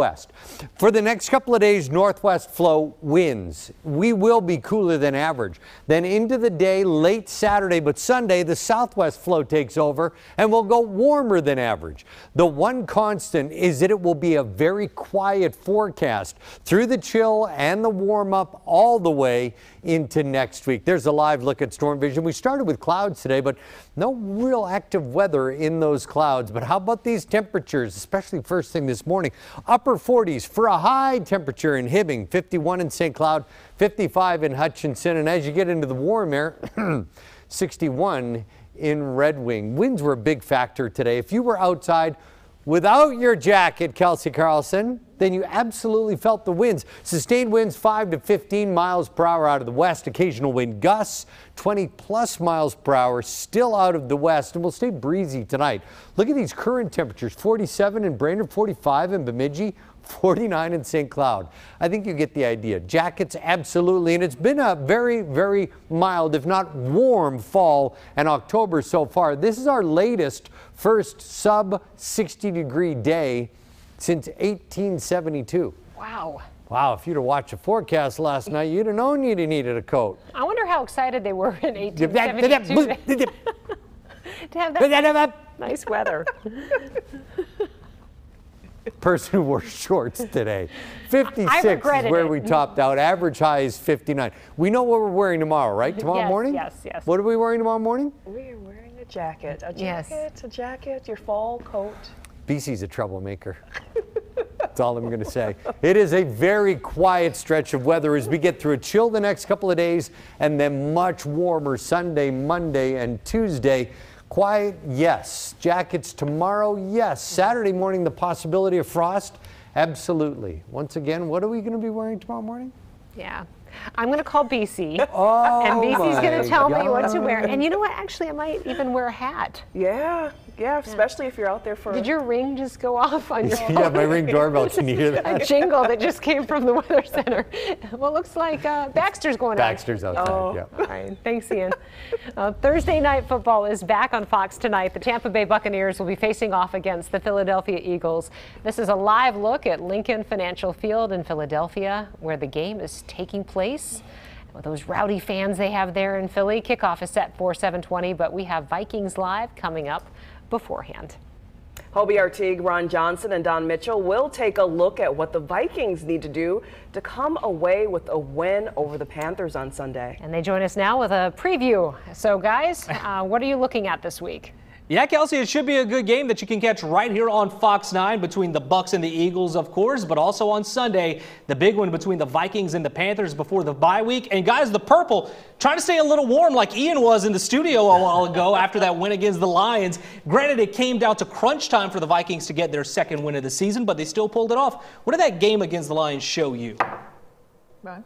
For the next couple of days, northwest flow winds. We will be cooler than average. Then into the day, late Saturday, but Sunday, the southwest flow takes over and will go warmer than average. The one constant is that it will be a very quiet forecast through the chill and the warm up all the way into next week. There's a live look at storm vision. We started with clouds today, but no real active weather in those clouds. But how about these temperatures, especially first thing this morning? Upper 40s for a high temperature in Hibbing, 51 in St. Cloud, 55 in Hutchinson. And as you get into the warm air, 61 in Red Wing. Winds were a big factor today. If you were outside without your jacket, Kelsey Carlson, then you absolutely felt the winds. Sustained winds 5 to 15 miles per hour out of the west. Occasional wind gusts 20 plus miles per hour still out of the west and will stay breezy tonight. Look at these current temperatures 47 in Brainerd, 45 in Bemidji. 49 in St. Cloud. I think you get the idea. Jackets, absolutely. And it's been a very, very mild, if not warm, fall and October so far. This is our latest first sub 60 degree day since 1872.
wow.
Wow, if you'd have watched the forecast last night, you'd have known you'd have needed a coat.
I wonder how excited they were in 1872 to have that nice weather.
person who wore shorts today. 56 is where
it.
we topped out. Average high is 59. We know what we're wearing tomorrow, right? Tomorrow
Yes,
morning?
yes, yes.
What are we wearing tomorrow morning?
We are wearing a jacket. A
Yes.
jacket, a jacket, your fall coat.
BC's a troublemaker. That's all I'm going to say. It is a very quiet stretch of weather as we get through a chill the next couple of days and then much warmer Sunday, Monday, and Tuesday. Quiet, yes. Jackets tomorrow, yes. Saturday morning, the possibility of frost, absolutely. Once again, what are we going to be wearing tomorrow morning?
Yeah. I'm going to call BC.
Oh,
and BC's going to tell me what to wear. And you know what? Actually, I might even wear a hat.
Yeah, yeah, especially if you're out there for.
Did your ring just go off on your
yeah, my ring doorbell. Can you hear that?
a jingle that just came from the Weather Center. Well, looks like uh, Baxter's going on.
Baxter's outside,
Oh,
yeah.
all right. Thanks, Ian. Uh, Thursday night football is back on Fox tonight. The Tampa Bay Buccaneers will be facing off against the Philadelphia Eagles. This is a live look at Lincoln Financial Field in Philadelphia, where the game is taking place. With those rowdy fans they have there in Philly, kickoff is set for 7:20, but we have Vikings live coming up beforehand.
Hobie Artigue, Ron Johnson, and Dawn Mitchell will take a look at what the Vikings need to do to come away with a win over the Panthers on Sunday.
And they join us now with a preview. So, guys, uh, what are you looking at this week?
Yeah, Kelsey, it should be a good game that you can catch right here on Fox 9 between the Bucks and the Eagles, of course, but also on Sunday, the big one between the Vikings and the Panthers before the bye week. And guys, the purple trying to stay a little warm like Ian was in the studio a while ago after that win against the Lions. Granted, it came down to crunch time for the Vikings to get their second win of the season, but they still pulled it off. What did that game against the Lions show you?
Right.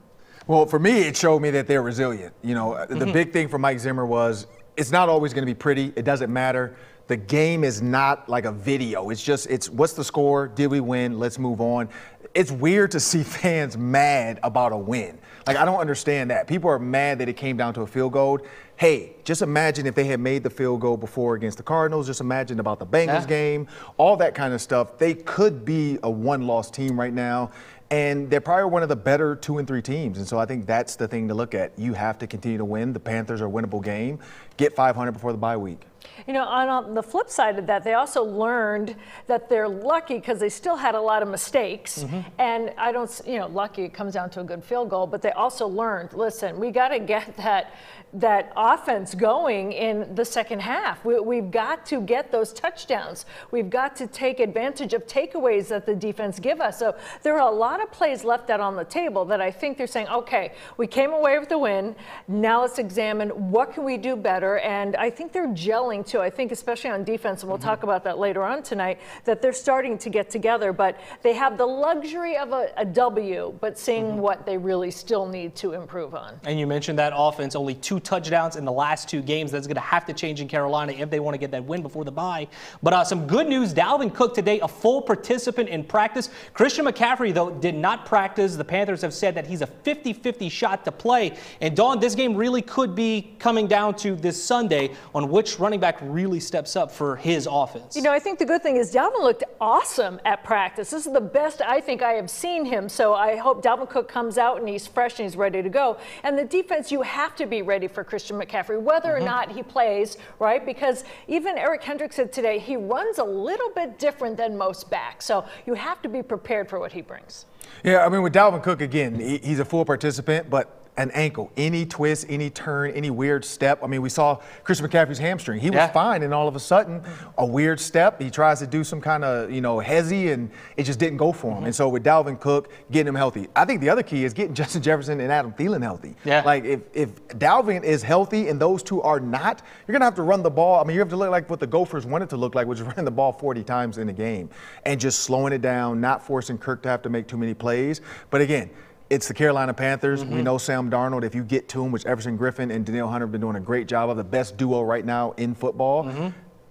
Well, for me, it showed me that they're resilient. You know, mm-hmm. the big thing for Mike Zimmer was it's not always going to be pretty. It doesn't matter. The game is not like a video. It's just it's what's the score? Did we win? Let's move on. It's weird to see fans mad about a win. Like I don't understand that. People are mad that it came down to a field goal. Hey, just imagine if they had made the field goal before against the Cardinals. Just imagine about the Bengals yeah. game, all that kind of stuff. They could be a one-loss team right now and they're probably one of the better two and three teams. And so I think that's the thing to look at. You have to continue to win. The Panthers are a winnable game. Get 500 before the bye week.
You know, on the flip side of that, they also learned that they're lucky because they still had a lot of mistakes. Mm-hmm. And I don't, you know, lucky it comes down to a good field goal, but they also learned, listen, we got to get that that offense going in the second half. We, have got to get those touchdowns. We've got to take advantage of takeaways that the defense give us. So there are a lot of plays left out on the table that I think they're saying, okay, we came away with the win. Now let's examine what can we do better. And I think they're gelling too. I think especially on defense, and we'll mm-hmm. talk about that later on tonight, that they're starting to get together. But they have the luxury of a, a W, but seeing mm-hmm. what they really still need to improve on.
And you mentioned that offense, only two touchdowns in the last two games. That's going to have to change in Carolina if they want to get that win before the bye. But uh, some good news Dalvin Cook today, a full participant in practice. Christian McCaffrey, though, did not practice. The Panthers have said that he's a 50 50 shot to play. And Dawn, this game really could be coming down to this Sunday on which running back really steps up for his offense.
You know, I think the good thing is Dalvin looked awesome at practice. This is the best I think I have seen him. So I hope Dalvin Cook comes out and he's fresh and he's ready to go. And the defense, you have to be ready for Christian McCaffrey, whether mm-hmm. or not he plays, right? Because even Eric Kendricks said today he runs a little bit different than most backs. So you have to be prepared for what he brings.
Yeah, I mean, with Dalvin Cook, again, he's a full participant, but an ankle, any twist, any turn, any weird step. I mean, we saw Chris McCaffrey's hamstring. He was yeah. fine, and all of a sudden, a weird step. He tries to do some kind of, you know, hezzy, and it just didn't go for him. Mm-hmm. And so with Dalvin Cook, getting him healthy. I think the other key is getting Justin Jefferson and Adam Thielen healthy. Yeah. Like if, if Dalvin is healthy and those two are not, you're gonna have to run the ball. I mean, you have to look like what the Gophers wanted to look like, which is running the ball 40 times in a game and just slowing it down, not forcing Kirk to have to make too many plays. But again, it's the Carolina Panthers. Mm-hmm. We know Sam Darnold. If you get to him, which Everson Griffen and Danielle Hunter have been doing a great job of, the best duo right now in football. Mm-hmm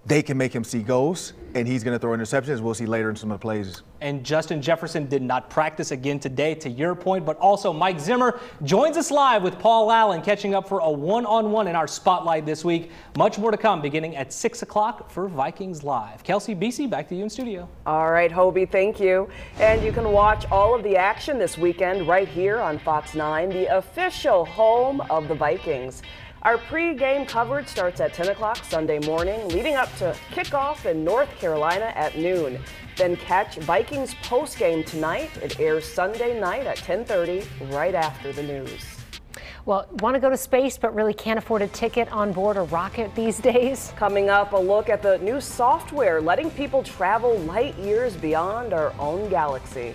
they can make him see ghosts, and he's going to throw interceptions. We'll see later in some of the plays.
And Justin Jefferson did not practice again today, to your point, but also Mike Zimmer joins us live with Paul Allen, catching up for a one on one in our spotlight this week. Much more to come beginning at 6 o'clock for Vikings Live. Kelsey BC, back to you in studio.
All right, Hobie, thank you. And you can watch all of the action this weekend right here on Fox 9, the official home of the Vikings. Our pre-game coverage starts at 10 o'clock Sunday morning, leading up to kickoff in North Carolina at noon. Then catch Vikings post-game tonight. It airs Sunday night at 10:30, right after the news.
Well, want to go to space but really can't afford a ticket on board a rocket these days?
Coming up, a look at the new software letting people travel light years beyond our own galaxy.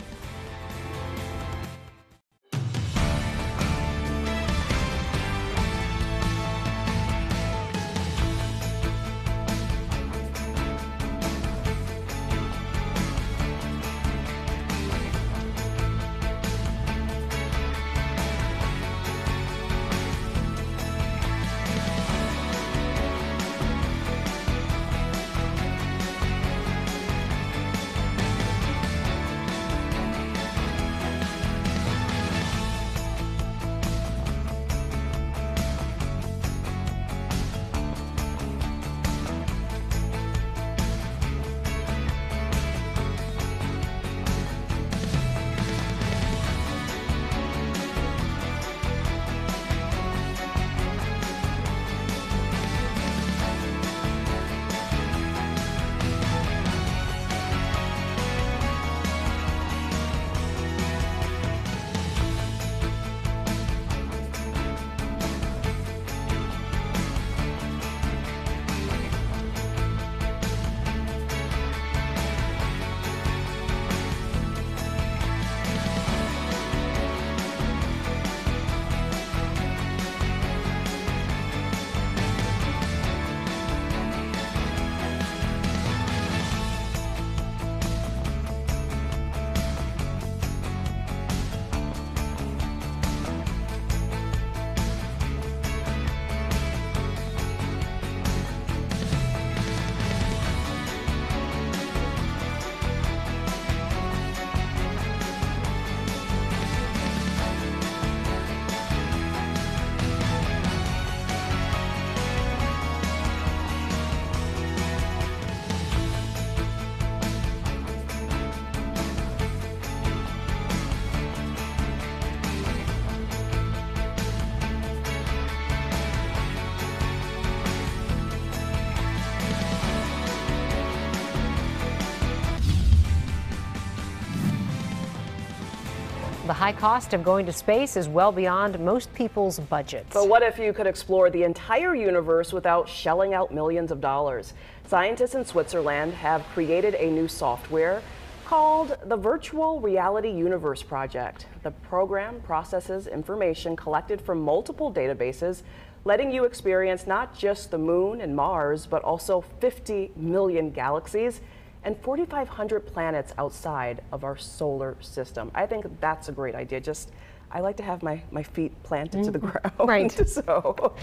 High cost of going to space is well beyond most people's budgets.
But what if you could explore the entire universe without shelling out millions of dollars? Scientists in Switzerland have created a new software called the Virtual Reality Universe Project. The program processes information collected from multiple databases, letting you experience not just the moon and Mars, but also 50 million galaxies and 4,500 planets outside of our solar system. I think that's a great idea. Just, I like to have my, my feet planted to the mm-hmm. ground.
Right.
So,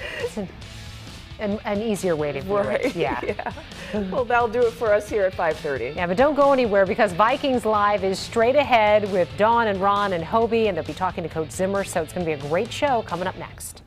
An, an easier way to do
right.
it. Yeah.
yeah. Well, that'll do it for us here at 5:30.
Yeah, but don't go anywhere because Vikings Live is straight ahead with Dawn and Ron and Hobie, and they'll be talking to Coach Zimmer. So it's going to be a great show coming up next.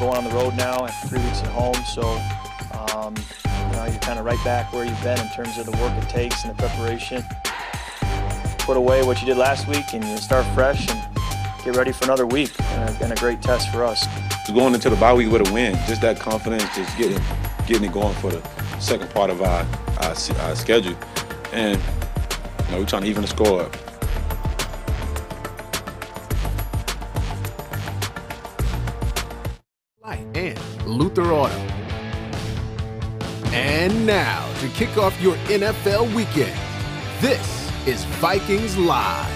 Going on the road now after three weeks at home. So, um, you know, you're kind of right back where you've been in terms of the work it takes and the preparation. Put away what you did last week and you start fresh and get ready for another week and a, and a great test for us.
Going into the bye week with a win, just that confidence, just getting getting it going for the second part of our, our, our schedule. And you know, we're trying to even the score up.
Luther Auto. And now, to kick off your NFL weekend, this is Vikings Live.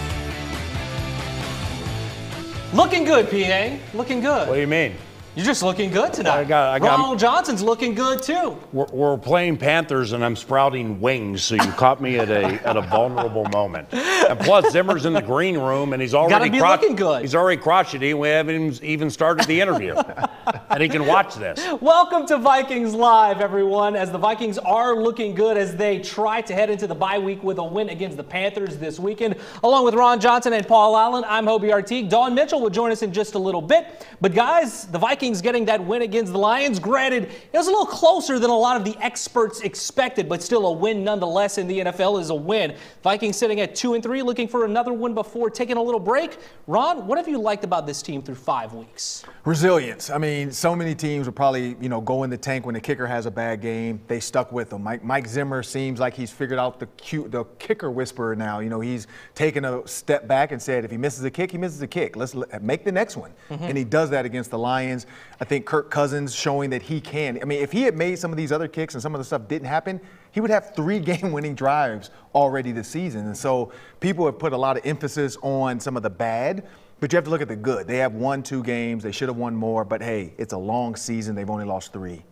Looking good, PA. Looking good.
What do you mean?
You're just looking good tonight.
I got- I got-
Ronald Johnson's looking good too.
We're, we're playing Panthers, and I'm sprouting wings, so you caught me at a at a vulnerable moment. And plus, Zimmer's in the green room, and he's already
be looking good.
He's already crotchety. We haven't even started the interview, and he can watch this.
Welcome to Vikings Live, everyone. As the Vikings are looking good as they try to head into the bye week with a win against the Panthers this weekend. Along with Ron Johnson and Paul Allen, I'm Hobie Artigue. Dawn Mitchell will join us in just a little bit. But guys, the Vikings getting that win against the Lions. Granted, it was a little closer than a lot of the experts expected, but still a win nonetheless in the NFL is a win. Vikings sitting at two and three, looking for another one before taking a little break. Ron, what have you liked about this team through five weeks?
Resilience. I mean, so many teams will probably, you know, go in the tank when the kicker has a bad game. They stuck with him. Mike, Mike Zimmer seems like he's figured out the cute, the kicker whisperer now. You know, he's taken a step back and said, if he misses a kick, he misses a kick. Let's l- make the next one.
Mhm.
And he does that against the Lions. I think Kirk Cousins showing that he can. I mean, if he had made some of these other kicks and some of the stuff didn't happen, he would have three game-winning drives already this season. And so people have put a lot of emphasis on some of the bad. But you have to look at the good. They have won two games. They should have won more. But hey, it's a long season. They've only lost three.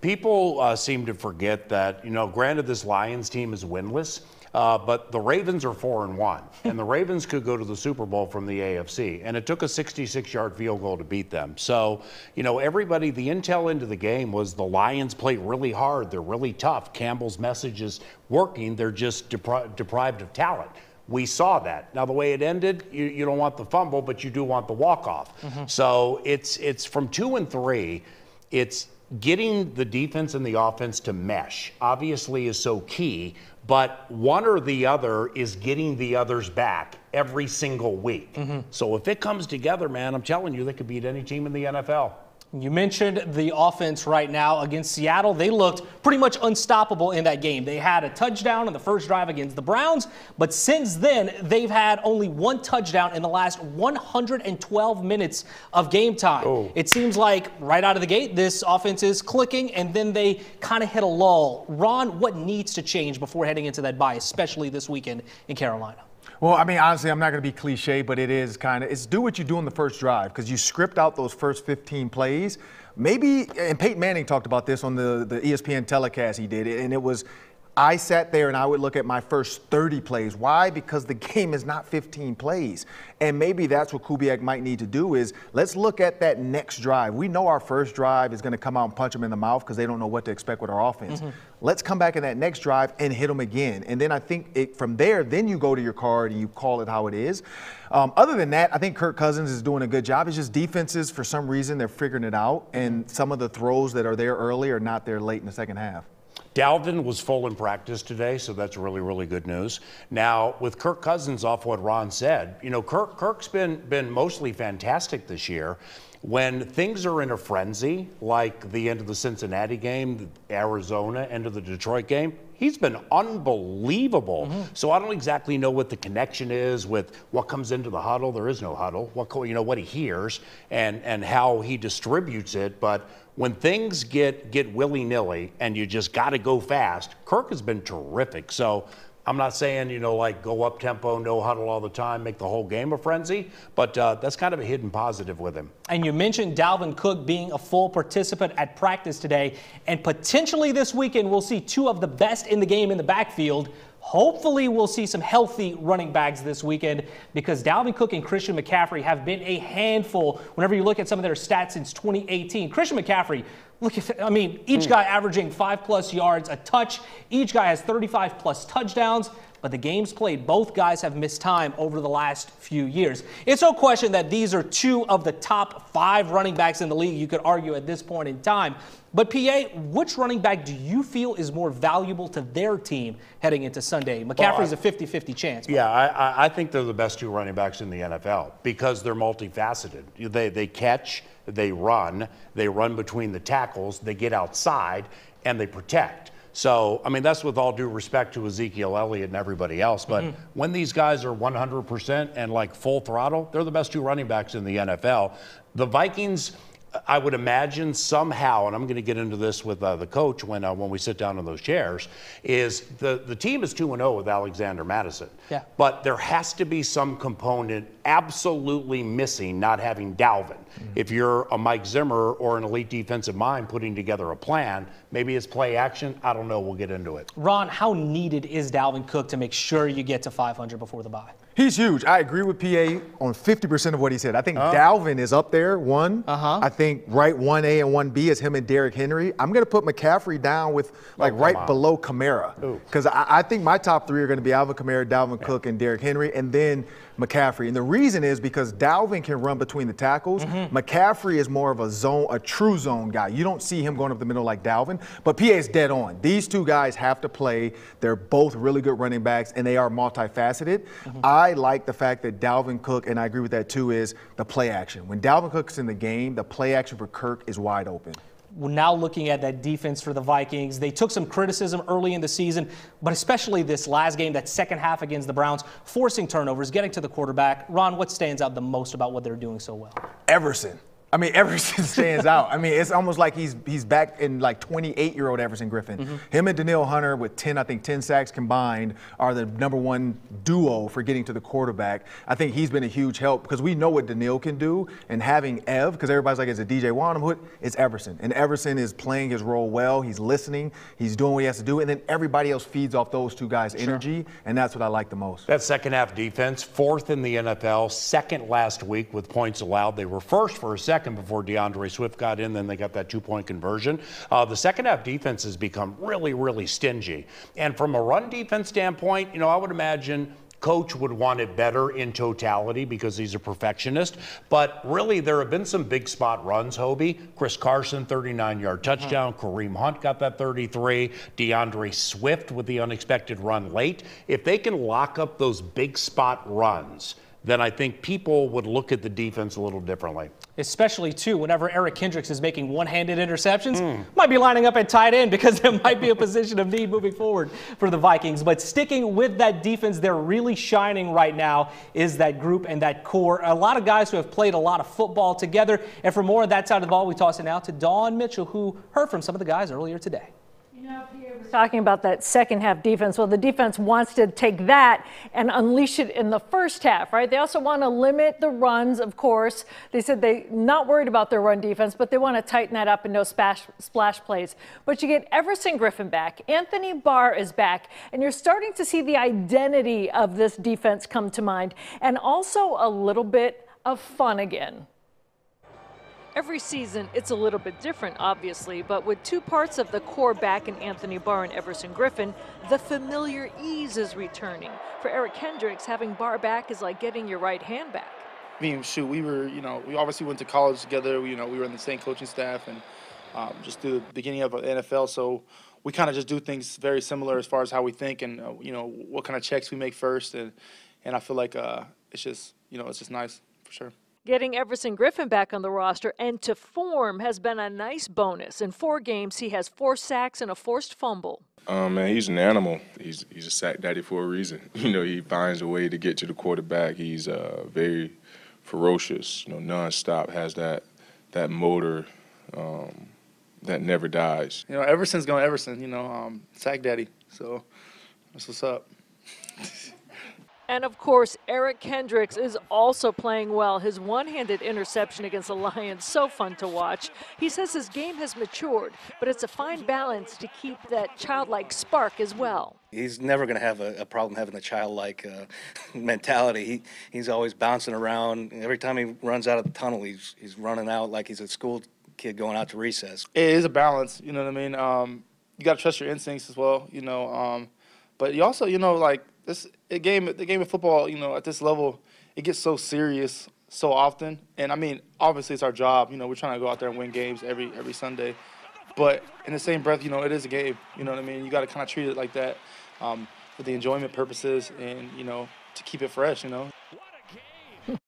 People uh, seem to forget that, you know, granted, this Lions team is winless, uh, but the Ravens are four and one, and the Ravens could go to the Super Bowl from the AFC, and it took a 66-yard field goal to beat them. So, you know, everybody, the intel into the game was the Lions play really hard. They're really tough. Campbell's message is working. They're just depri- deprived of talent. We saw that. Now, the way it ended, you, you don't want the fumble, but you do want the walk-off.
Mhm.
So it's it's from two and three. It's getting the defense and the offense to mesh. Obviously, is so key. But one or the other is getting the others back every single week. So if it comes together, man, I'm telling you, they could beat any team in the NFL.
You mentioned the offense right now against Seattle. They looked pretty much unstoppable in that game. They had a touchdown on the first drive against the Browns, but since then, they've had only one touchdown in the last 112 minutes of game time. Oh. It seems like right out of the gate, this offense is clicking, and then they kind of hit a lull. Ron, what needs to change before heading into that bye, especially this weekend in Carolina?
Well, I mean, honestly, I'm not going to be cliche, but it is kind of it's do what you do in the first drive because you script out those first 15 plays. Maybe, and Peyton Manning talked about this on the the ESPN telecast he did, and it was. I sat there and I would look at my first 30 plays. Why? Because the game is not 15 plays. And maybe that's what Kubiak might need to do is let's look at that next drive. We know our first drive is going to come out and punch them in the mouth because they don't know what to expect with our offense.
Mhm.
Let's come back in that next drive and hit them again. And then I think it, from there, then you go to your card and you call it how it is. Um, other than that, I think Kirk Cousins is doing a good job. It's just defenses, for some reason, they're figuring it out. And some of the throws that are there early are not there late in the second half.
Dalvin was full in practice today, so that's really, really good news. Now, with Kirk Cousins off what Ron said, you know, Kirk Kirk's been been mostly fantastic this year. When things are in a frenzy, like the end of the Cincinnati game, the Arizona, end of the Detroit game, he's been unbelievable. Mm-hmm. So I don't exactly know what the connection is with what comes into the huddle. There is no huddle. What you know what he hears and and how he distributes it, but when things get get willy nilly and you just got to go fast, Kirk has been terrific. So I'm not saying you know like go up tempo, no huddle all the time, make the whole game a frenzy, but uh, that's kind of a hidden positive with him.
And you mentioned Dalvin Cook being a full participant at practice today, and potentially this weekend we'll see two of the best in the game in the backfield. Hopefully, we'll see some healthy running backs this weekend because Dalvin Cook and Christian McCaffrey have been a handful whenever you look at some of their stats since 2018. Christian McCaffrey, look at, I mean, each hmm. guy averaging five plus yards a touch. Each guy has 35 plus touchdowns. But the games played, both guys have missed time over the last few years. It's no question that these are two of the top five running backs in the league, you could argue at this point in time. But PA, which running back do you feel is more valuable to their team heading into Sunday? McCaffrey's a 50 50 chance.
Yeah, I, I- I think they're the best two running backs in the NFL because they're multifaceted. They, they catch, they run, they run between the tackles, they get outside, and they protect. So, I mean, that's with all due respect to Ezekiel Elliott and everybody else. But
Mhm.
when these guys are 100% and like full throttle, they're the best two running backs in the NFL. The Vikings, I would imagine somehow, and I'm going to get into this with uh, the coach when uh, when we sit down in those chairs, is the the team is two and zero with Alexander Mattison.
Yeah.
But there has to be some component absolutely missing, not having Dalvin. If you're a Mike Zimmer or an elite defensive mind putting together a plan, maybe it's play action. I don't know. We'll get into it.
Ron, how needed is Dalvin Cook to make sure you get to 500 before the bye?
He's huge. I agree with PA on 50% of what he said. I think
Oh.
Dalvin is up there, one.
Uh-huh.
I think right 1A and 1B is him and Derrick Henry. I'm going to put McCaffrey down with like
come
right
on.
below Kamara. Because I, I think my top three are going to be Alvin Kamara, Dalvin Cook, and Derrick Henry, and then McCaffrey. And the reason is because Dalvin can run between the tackles.
Mm-hmm.
McCaffrey is more of a zone, a true zone guy. You don't see him going up the middle like Dalvin, but PA is dead on. These two guys have to play. They're both really good running backs, and they are multifaceted.
Mm-hmm.
I like the fact that Dalvin Cook, and I agree with that too, is the play action. When Dalvin Cook's in the game, the play action for Kirk is wide open.
We're now looking at that defense for the Vikings. They took some criticism early in the season, but especially this last game, that second half against the Browns, forcing turnovers, getting to the quarterback. Ron, what stands out the most about what they're doing so well?
Everson. I mean, Everson stands out. I mean, it's almost like he's he's back in like 28-year-old Everson Griffen.
Mm-hmm.
Him and Danielle Hunter with 10, I think 10 sacks combined, are the number one duo for getting to the quarterback. I think he's been a huge help because we know what Danielle can do, and having Ev, because everybody's like, it's a DJ Wonnum, it's Everson, and Everson is playing his role well. He's listening, he's doing what he has to do, and then everybody else feeds off those two guys' energy, and that's what I like the most.
That second half defense, fourth in the NFL, second last week with points allowed. They were first for a second before DeAndre Swift got in, then they got that two point conversion. Uh, the second half defense has become really, really stingy. And from a run defense standpoint, you know, I would imagine. Coach would want it better in totality because he's a perfectionist. But really, there have been some big spot runs, Hobie. Chris Carson, 39 yard touchdown. Kareem Hunt got that 33. DeAndre Swift with the unexpected run late. If they can lock up those big spot runs, then I think people would look at the defense a little differently.
Especially, too, whenever Eric Kendricks is making one handed interceptions, might be lining up at tight end because there might be a position of need moving forward for the Vikings. But sticking with that defense, they're really shining right now is that group and that core. A lot of guys who have played a lot of football together. And for more on that side of the ball, we toss it now to Dawn Mitchell, who heard from some of the guys earlier today.
Talking about that second half defense. Well, the defense wants to take that and unleash it in the first half, right? They also want to limit the runs, of course. They said they're not worried about their run defense, but they want to tighten that up and no splash, splash plays. But you get Everson Griffen back, Anthony Barr is back, and you're starting to see the identity of this defense come to mind, and also a little bit of fun again.
Every season, it's a little bit different, obviously, but with two parts of the core back in Anthony Barr and Everson Griffen, the familiar ease is returning. For Eric Kendricks, having Barr back is like getting your right hand back.
I mean, shoot, we were, you know, we obviously went to college together. We, you know, we were in the same coaching staff and um, just through the beginning of the NFL. So we kind of just do things very similar as far as how we think and, uh, you know, what kind of checks we make first. And, and I feel like uh, it's just, you know, it's just nice for sure.
Getting Everson Griffen back on the roster and to form has been a nice bonus. In four games, he has four sacks and a forced fumble.
Um, man, he's an animal. He's he's a sack daddy for a reason. You know, he finds a way to get to the quarterback. He's uh, very ferocious. You know, nonstop. Has that that motor um, that never dies.
You know, Everson's going Everson, you know, um, sack daddy. So that's what's up.
And of course, Eric Kendricks is also playing well. His one handed interception against the Lions, so fun to watch. He says his game has matured, but it's a fine balance to keep that childlike spark as well.
He's never going to have a, a problem having a childlike uh, mentality. He, he's always bouncing around. Every time he runs out of the tunnel, he's, he's running out like he's a school kid going out to recess.
It is a balance, you know what I mean? Um, you got to trust your instincts as well, you know. Um, but you also, you know, like this a game, the game of football, you know, at this level, it gets so serious so often. And I mean, obviously, it's our job. You know, we're trying to go out there and win games every every Sunday. But in the same breath, you know, it is a game. You know what I mean? You got to kind of treat it like that um, for the enjoyment purposes, and you know, to keep it fresh. You know. What a game.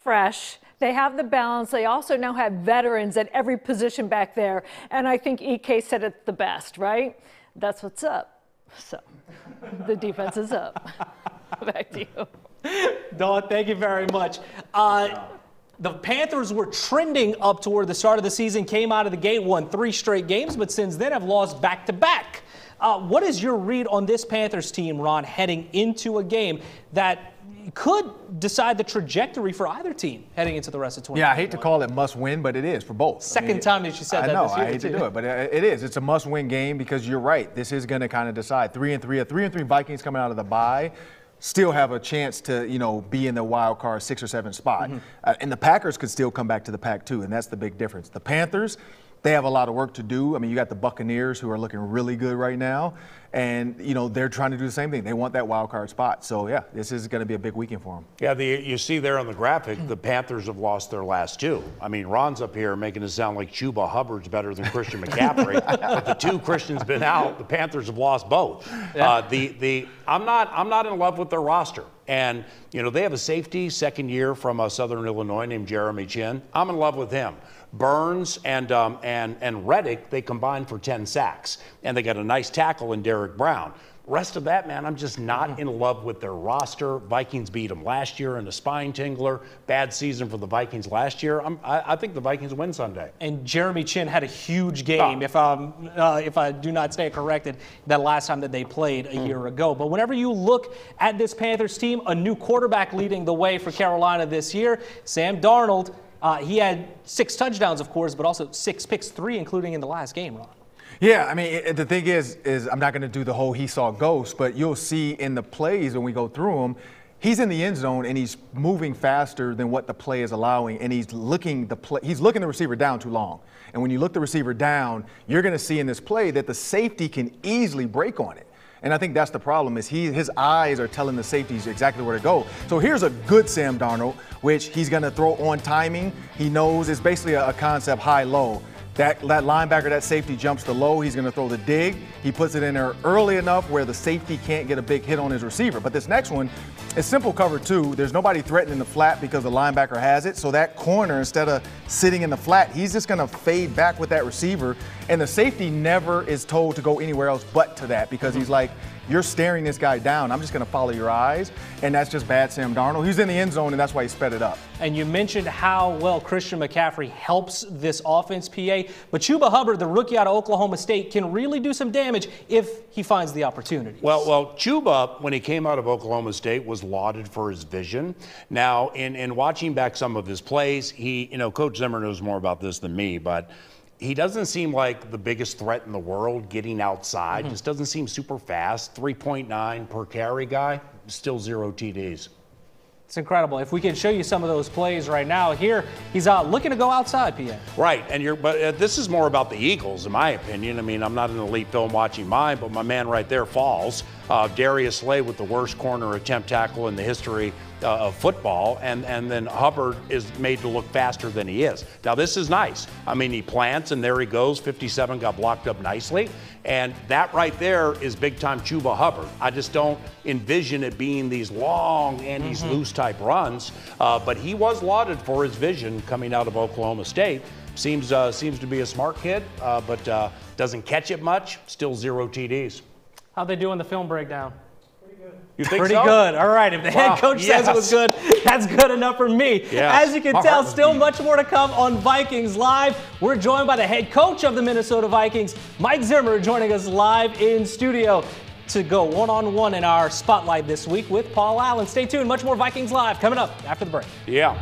Fresh. They have the balance. They also now have veterans at every position back there. And I think EK said it the best, right? That's what's up. So the defense is up. Back to you.
Dawn, thank you very much. Uh, the Panthers were trending up toward the start of the season, came out of the gate, won three straight games, but since then have lost back to back. Uh, what is your read on this Panthers team, Ron, heading into a game that could decide the trajectory for either team heading into the rest of 2020?
Yeah, I hate to call it must win, but it is for both.
Second I mean, time that you said
I
that
know,
this year.
I hate
too.
to do it, but it is. It's a must win game because you're right. This is going to kind of decide. Three and three, a three and three Vikings coming out of the bye still have a chance to, you know, be in the wild card six or seven spot. Mm-hmm. Uh, and the Packers could still come back to the pack too, and that's the big difference. The Panthers, they have a lot of work to do. I mean, you got the Buccaneers who are looking really good right now, and you know they're trying to do the same thing. They want that wild card spot. So yeah, this is going to be a big weekend for them.
Yeah, the, you see there on the graphic, the Panthers have lost their last two. I mean, Ron's up here making it sound like Chuba Hubbard's better than Christian McCaffrey, but the two Christians been out, the Panthers have lost both. Yeah. Uh, the the I'm not I'm not in love with their roster. And, you know, they have a safety second year from uh, Southern Illinois named Jeremy Chinn. I'm in love with him. Burns and, um, and, and Reddick, they combined for 10 sacks. And they got a nice tackle in Derrick Brown. Rest of that, man, I'm just not mm-hmm. in love with their roster. Vikings beat them last year in a spine tingler. Bad season for the Vikings last year. I, I think the Vikings win Sunday.
And Jeremy Chinn had a huge game, oh. if, um, uh, if I do not stand corrected, that last time that they played a mm. year ago. But whenever you look at this Panthers team, a new quarterback leading the way for Carolina this year, Sam Darnold. Uh, he had six touchdowns, of course, but also six picks, three including in the last game, Ron.
Yeah, I mean, it, the thing is, is I'm not going to do the whole he saw ghost, but you'll see in the plays when we go through them, he's in the end zone and he's moving faster than what the play is allowing, and he's looking the play, he's looking the receiver down too long. And when you look the receiver down, you're going to see in this play that the safety can easily break on it. And I think that's the problem is he his eyes are telling the safeties exactly where to go. So here's a good Sam Darnold, which he's going to throw on timing. He knows it's basically a, a concept high low. That, that linebacker, that safety jumps to low. He's going to throw the dig. He puts it in there early enough where the safety can't get a big hit on his receiver. But this next one is simple cover two. There's nobody threatening the flat because the linebacker has it. So that corner, instead of sitting in the flat, he's just going to fade back with that receiver. And the safety never is told to go anywhere else but to that because he's mm-hmm. like, you're staring this guy down. I'm just going to follow your eyes. And that's just bad Sam Darnold. He's in the end zone, and that's why he sped it up.
And you mentioned how well Christian McCaffrey helps this offense, PA. But Chuba Hubbard, the rookie out of Oklahoma State, can really do some damage if he finds the opportunity.
Well, well, Chuba, when he came out of Oklahoma State, was lauded for his vision. Now, in, in watching back some of his plays, he, you know, Coach Zimmer knows more about this than me, but – he doesn't seem like the biggest threat in the world getting outside. Mm-hmm. Just doesn't seem super fast. 3.9 per carry guy, still zero TDs.
It's incredible. If we can show you some of those plays right now, here he's uh, looking to go outside, PA.
Right, and you're, but uh, this is more about the Eagles, in my opinion. I mean, I'm not an elite film watching mine, but my man right there falls. Uh, Darius Slay with the worst corner attempt tackle in the history uh, of football, and, and then Hubbard is made to look faster than he is. Now, this is nice. I mean, he plants, and there he goes. 57 got blocked up nicely. And that right there is big time Chuba Hubbard. I just don't envision it being these long and these mm-hmm. loose type runs. Uh, but he was lauded for his vision coming out of Oklahoma State. Seems uh, seems to be a smart kid, uh, but uh, doesn't catch it much. Still zero TDs.
How'd they do in the film breakdown?
You think
Pretty
so?
good. All right. If the wow. head coach yes. says it was good, that's good enough for me.
Yes.
As you can tell, still much more to come on Vikings Live. We're joined by the head coach of the Minnesota Vikings, Mike Zimmer, joining us live in studio to go one on one in our spotlight this week with Paul Allen. Stay tuned. Much more Vikings Live coming up after the break.
Yeah.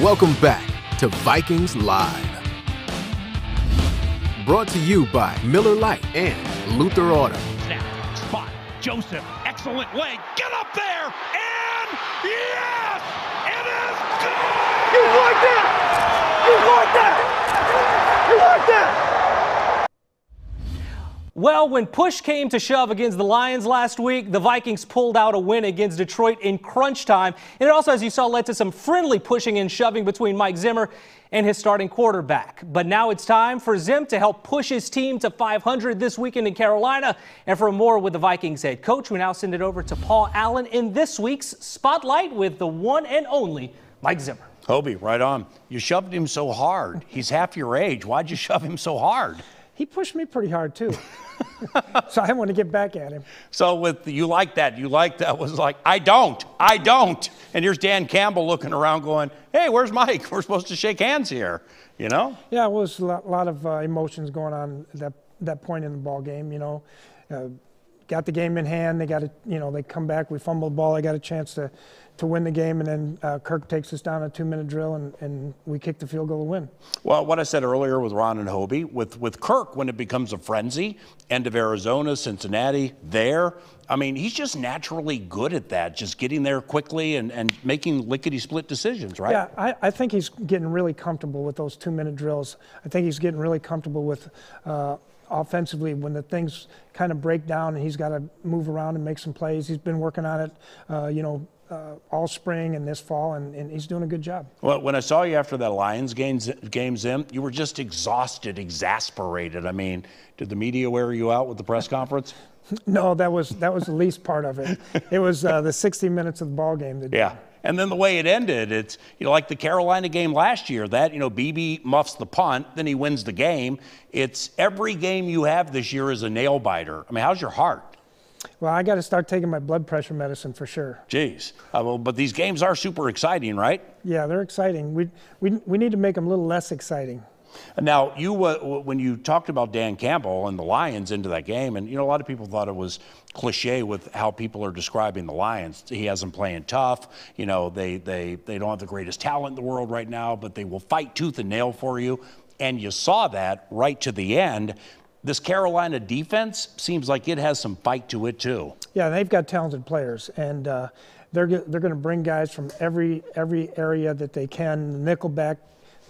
Welcome back to Vikings Live. Brought to you by Miller Lite and Luther Auto.
Snap, spot, Joseph, excellent leg, get up there, and yes! It is good!
You like that? You like that? You like that?
Well, when push came to shove against the Lions last week, the Vikings pulled out a win against Detroit in crunch time. And it also, as you saw, led to some friendly pushing and shoving between Mike Zimmer and his starting quarterback. But now it's time for Zim to help push his team to 500 this weekend in Carolina. And for more with the Vikings head coach, we now send it over to Paul Allen in this week's Spotlight with the one and only Mike Zimmer.
Hobie, right on. You shoved him so hard. He's half your age. Why'd you shove him so hard?
He pushed me pretty hard too. so I want to get back at him.
So with you like that, you like that was like, I don't, I don't. And here's Dan Campbell looking around going, hey, where's Mike? We're supposed to shake hands here, you know?
Yeah, well, there's a lot, lot of uh, emotions going on at that, that point in the ball game, you know. Uh, got the game in hand. They got to, you know, they come back. We fumble the ball. I got a chance to, to win the game, and then uh, Kirk takes us down a two-minute drill, and, and we kick the field goal to win.
Well, what I said earlier with Ron and Hobie, with with Kirk, when it becomes a frenzy, end of Arizona, Cincinnati, there. I mean, he's just naturally good at that, just getting there quickly and, and making lickety split decisions, right?
Yeah, I, I think he's getting really comfortable with those two minute drills. I think he's getting really comfortable with uh, offensively when the things kind of break down and he's got to move around and make some plays. He's been working on it, uh, you know, uh, all spring and this fall, and, and, he's doing a good job.
Well, when I saw you after that Lions games, games in, you were just exhausted, exasperated. I mean, did the media wear you out with the press conference?
no, that was that was the least part of it. It was uh, the 60 minutes of the ball game. That
yeah. And then the way it ended, it's you know like the Carolina game last year. That you know Beebe muffs the punt, then he wins the game. It's every game you have this year is a nail biter. I mean, how's your heart?
Well, I got to start taking my blood pressure medicine for sure.
Jeez. Uh, well, but these games are super exciting, right?
Yeah, they're exciting. We, we, we need to make them a little less exciting.
Now, you when you talked about Dan Campbell and the Lions into that game, and you know a lot of people thought it was cliche with how people are describing the Lions. He has them playing tough. You know, they they they don't have the greatest talent in the world right now, but they will fight tooth and nail for you. And you saw that right to the end this Carolina defense seems like it has some fight to it too.
Yeah, they've got talented players, and uh, they're they're going to bring guys from every every area that they can. Nickelback,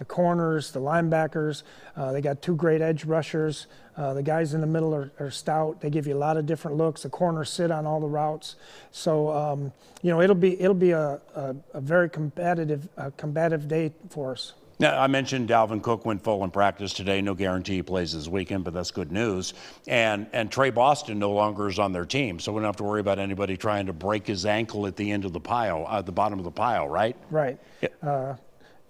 the corners, the linebackers. Uh, they got two great edge rushers. Uh, the guys in the middle are, are, stout. They give you a lot of different looks. The corners sit on all the routes, so um, you know it'll be it'll be a, a, a very competitive combative day for us.
Now, I mentioned Dalvin Cook went full in practice today. No guarantee he plays this weekend, but that's good news. And and Tre Boston no longer is on their team, so we don't have to worry about anybody trying to break his ankle at the end of the pile, at the bottom of the pile, right?
Right. Yeah. Uh,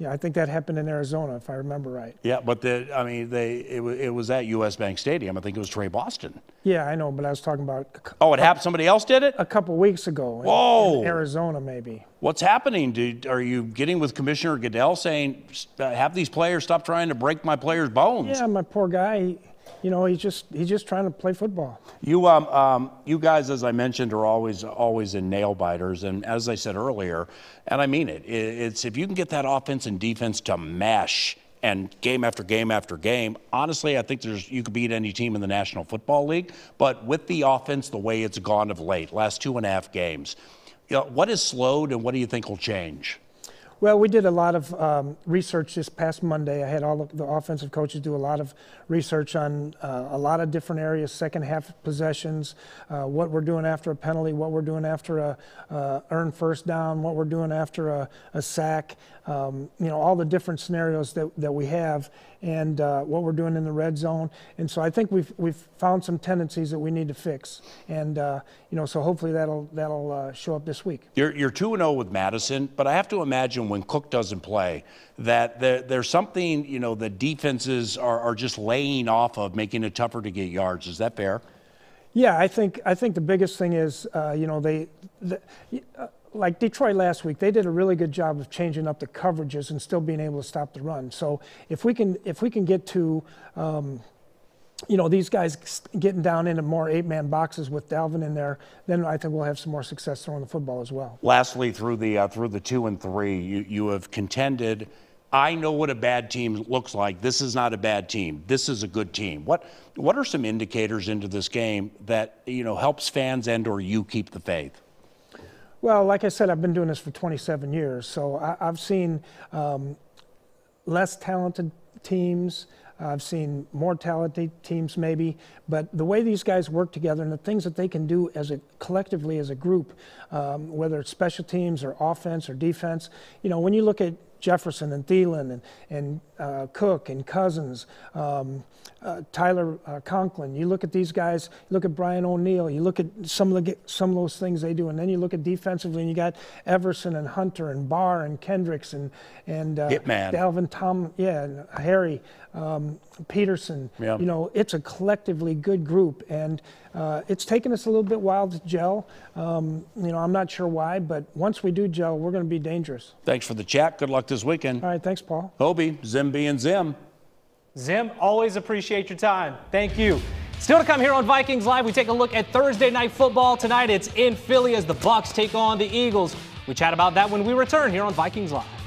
yeah, I think that happened in Arizona, if I remember right.
Yeah, but the, I mean, they it, it was at U.S. Bank Stadium. I think it was Tre Boston.
Yeah, I know, but I was talking about.
Oh, it happened. Somebody else did it.
A couple weeks ago.
Whoa.
In, Arizona, maybe.
What's happening? Do, are you getting with Commissioner Goodell saying, uh, "Have these players stop trying to break my players' bones"?
Yeah, my poor guy you know, he's just he's just trying to play football.
You um, um, you guys, as I mentioned, are always always in nail biters, and as I said earlier, and I mean it, it's if you can get that offense and defense to mesh and game after game after game. Honestly, I think there's you could beat any team in the National Football League. But with the offense the way it's gone of late, last two and a half games, you know, what is slowed and what do you think will change?
Well, we did a lot of um, research this past Monday. I had all of the offensive coaches do a lot of research on uh, a lot of different areas, second half possessions, uh, what we're doing after a penalty, what we're doing after a uh, earned first down, what we're doing after a, a sack, um, you know, all the different scenarios that, that we have and uh, what we're doing in the red zone. And so I think we've, we've found some tendencies that we need to fix. And, uh, you know, so hopefully that'll, that'll uh, show up this week.
You're, you're 2 0 with Mattison, but I have to imagine when Cook doesn't play that there, there's something, you know, the defenses are, are just laying off of, making it tougher to get yards. Is that fair?
Yeah, I think I think the biggest thing is, uh, you know, they, the, uh, like Detroit last week, they did a really good job of changing up the coverages and still being able to stop the run. So if we can if we can get to um, you know, these guys getting down into more eight-man boxes with Dalvin in there, then I think we'll have some more success throwing the football as well.
Lastly, through the uh, through the two and three, you, you have contended. I know what a bad team looks like. This is not a bad team. This is a good team. What what are some indicators into this game that you know helps fans and or you keep the faith?
Well, like I said, I've been doing this for 27 years, so I, have seen um, less talented teams. I've seen more talented teams maybe, but the way these guys work together and the things that they can do as a collectively as a group, um, whether it's special teams or offense or defense, you know, when you look at Jefferson and Thielen and, and uh, Cook and Cousins, um, uh, Tyler uh, Conklin. You look at these guys. You look at Brian O'Neill. You look at some of the some of those things they do, and then you look at defensively, and you got Everson and Hunter and Barr and Kendricks and and uh,
Hitman.
Dalvin Tom, yeah, and Harry um, Peterson.
Yeah.
You know, it's a collectively good group, and uh, it's taken us a little bit while to gel. Um, you know, I'm not sure why, but once we do gel, we're going to be dangerous.
Thanks for the chat. Good luck this weekend.
All right, thanks, Paul.
Hobie, Zim and Zim.
Zim, always appreciate your time. Thank you. Still to come here on Vikings Live, we take a look at Thursday night football tonight. It's in Philly as the Bucks take on the Eagles. We chat about that when we return here on Vikings Live.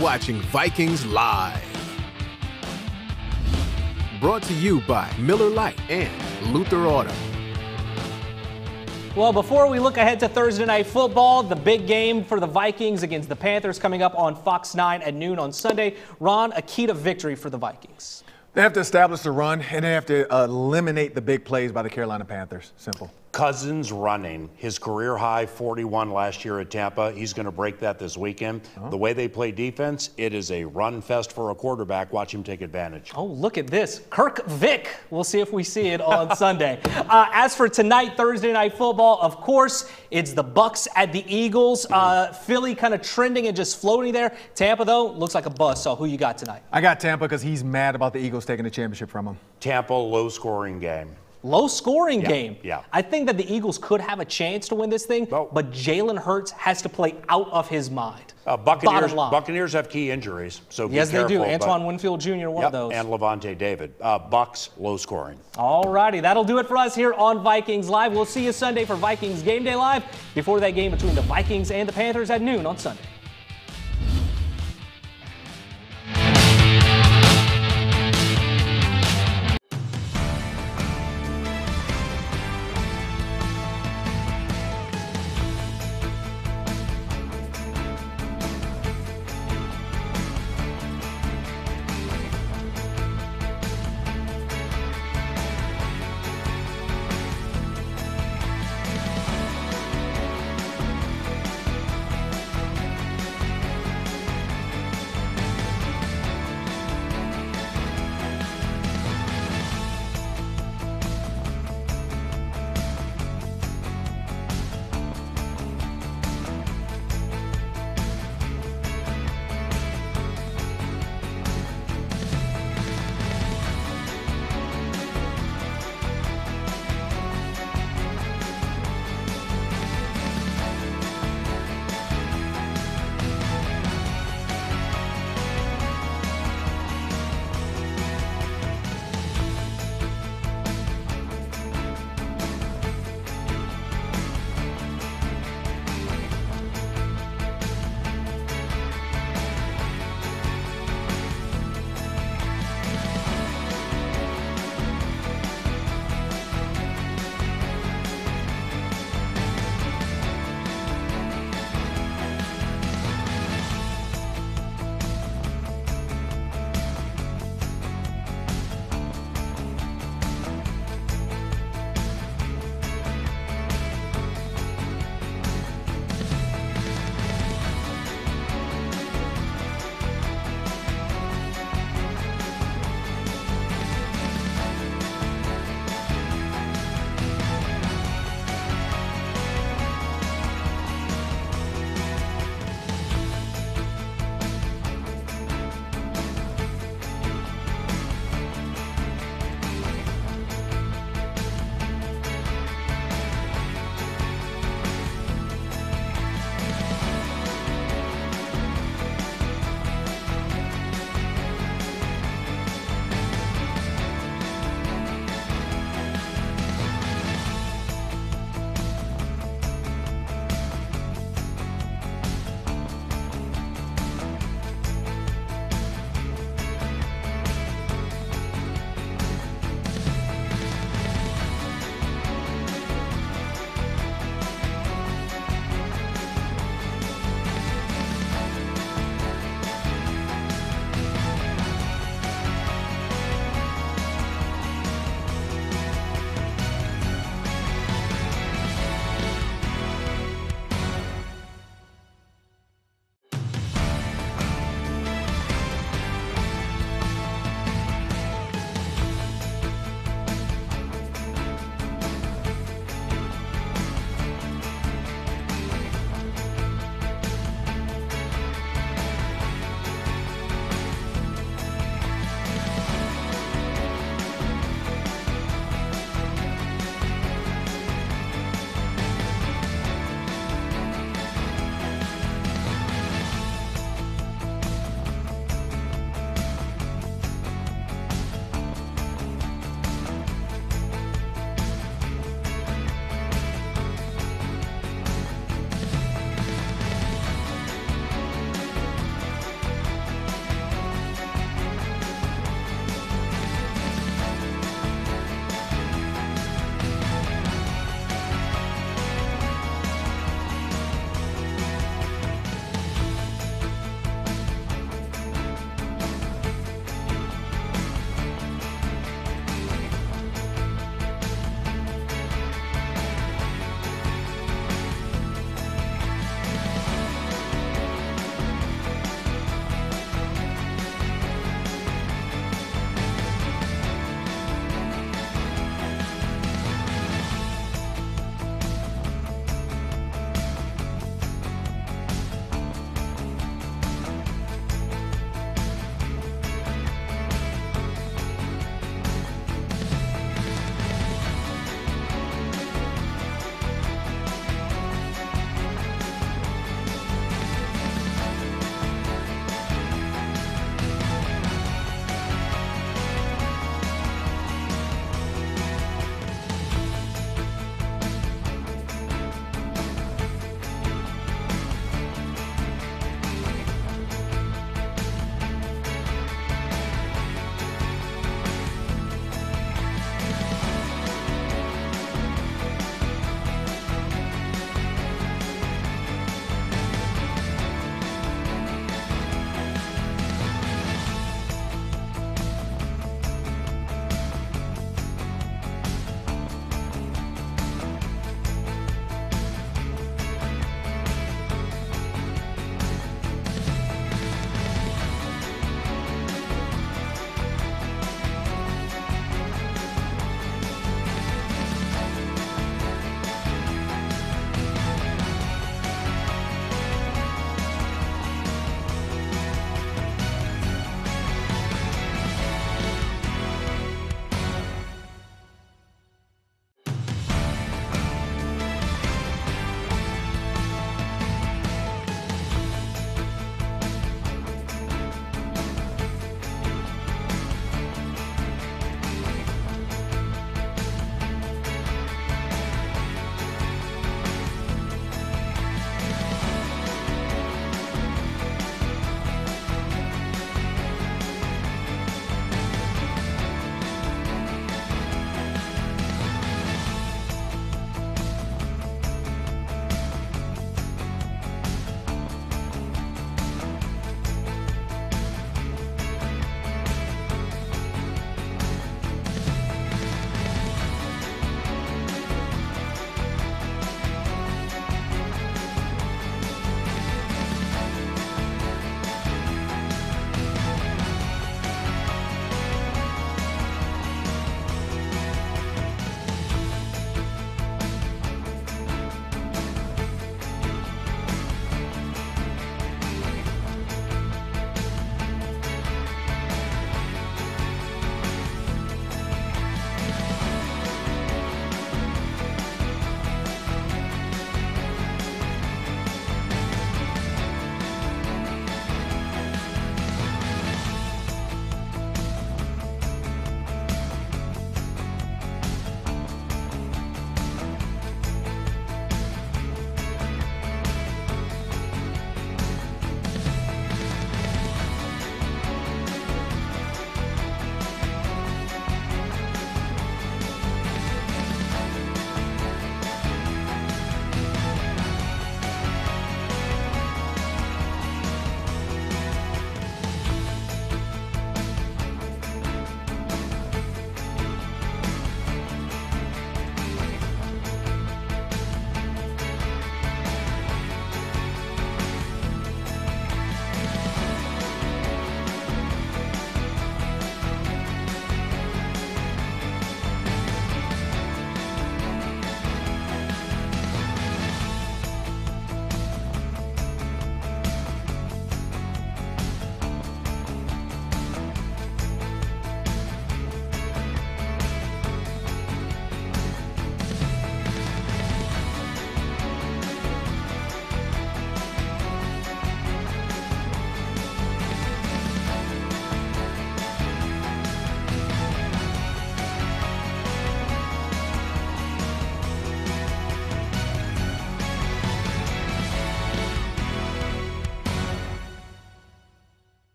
Watching Vikings Live. Brought to you by Miller Lite and Luther Auto.
Well, before we look ahead to Thursday Night Football, the big game for the Vikings against the Panthers coming up on Fox 9 at noon on Sunday. Ron, a key to victory for the Vikings.
They have to establish the run, and they have to uh, eliminate the big plays by the Carolina Panthers. Simple.
Cousins running his career high 41 last year at Tampa. He's going to break that this weekend. Uh-huh. The way they play defense, it is a run fest for a quarterback. Watch him take advantage.
Oh, look at this. Kirk Vick. We'll see if we see it on Sunday. Uh, as for tonight, Thursday night football, of course, it's the Bucks at the Eagles. Uh, Philly kind of trending and just floating there. Tampa, though, looks like a bust. So who you got tonight?
I got Tampa because he's mad about the Eagles taking the championship from him.
Tampa, low scoring game.
Low scoring
Yeah,
game.
yeah.
I think that the Eagles could have a chance to win this thing, but Jalen Hurts has to play out of his mind.
Uh, Buccaneers, Buccaneers have key injuries, so be
yes, they do. Antoine Winfield Jr., one
Yep,
of those.
and Lavonte David. Uh, Bucks low scoring.
All righty, that'll do it for us here on Vikings Live. We'll see you Sunday for Vikings Game Day Live before that game between the Vikings and the Panthers at noon on Sunday.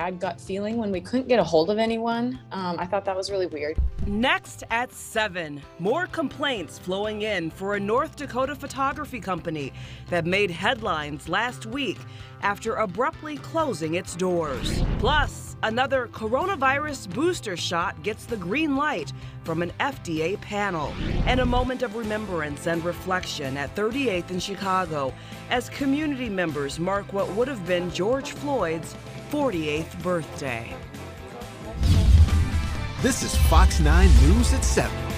Bad gut feeling when we couldn't get a hold of anyone. Um, I thought that was really weird.
Next at 7, more complaints flowing in for a North Dakota photography company that made headlines last week after abruptly closing its doors. Plus, another coronavirus booster shot gets the green light from an FDA panel. And a moment of remembrance and reflection at 38th in Chicago as community members mark what would have been George Floyd's 48th birthday.
This is Fox 9 News at 7.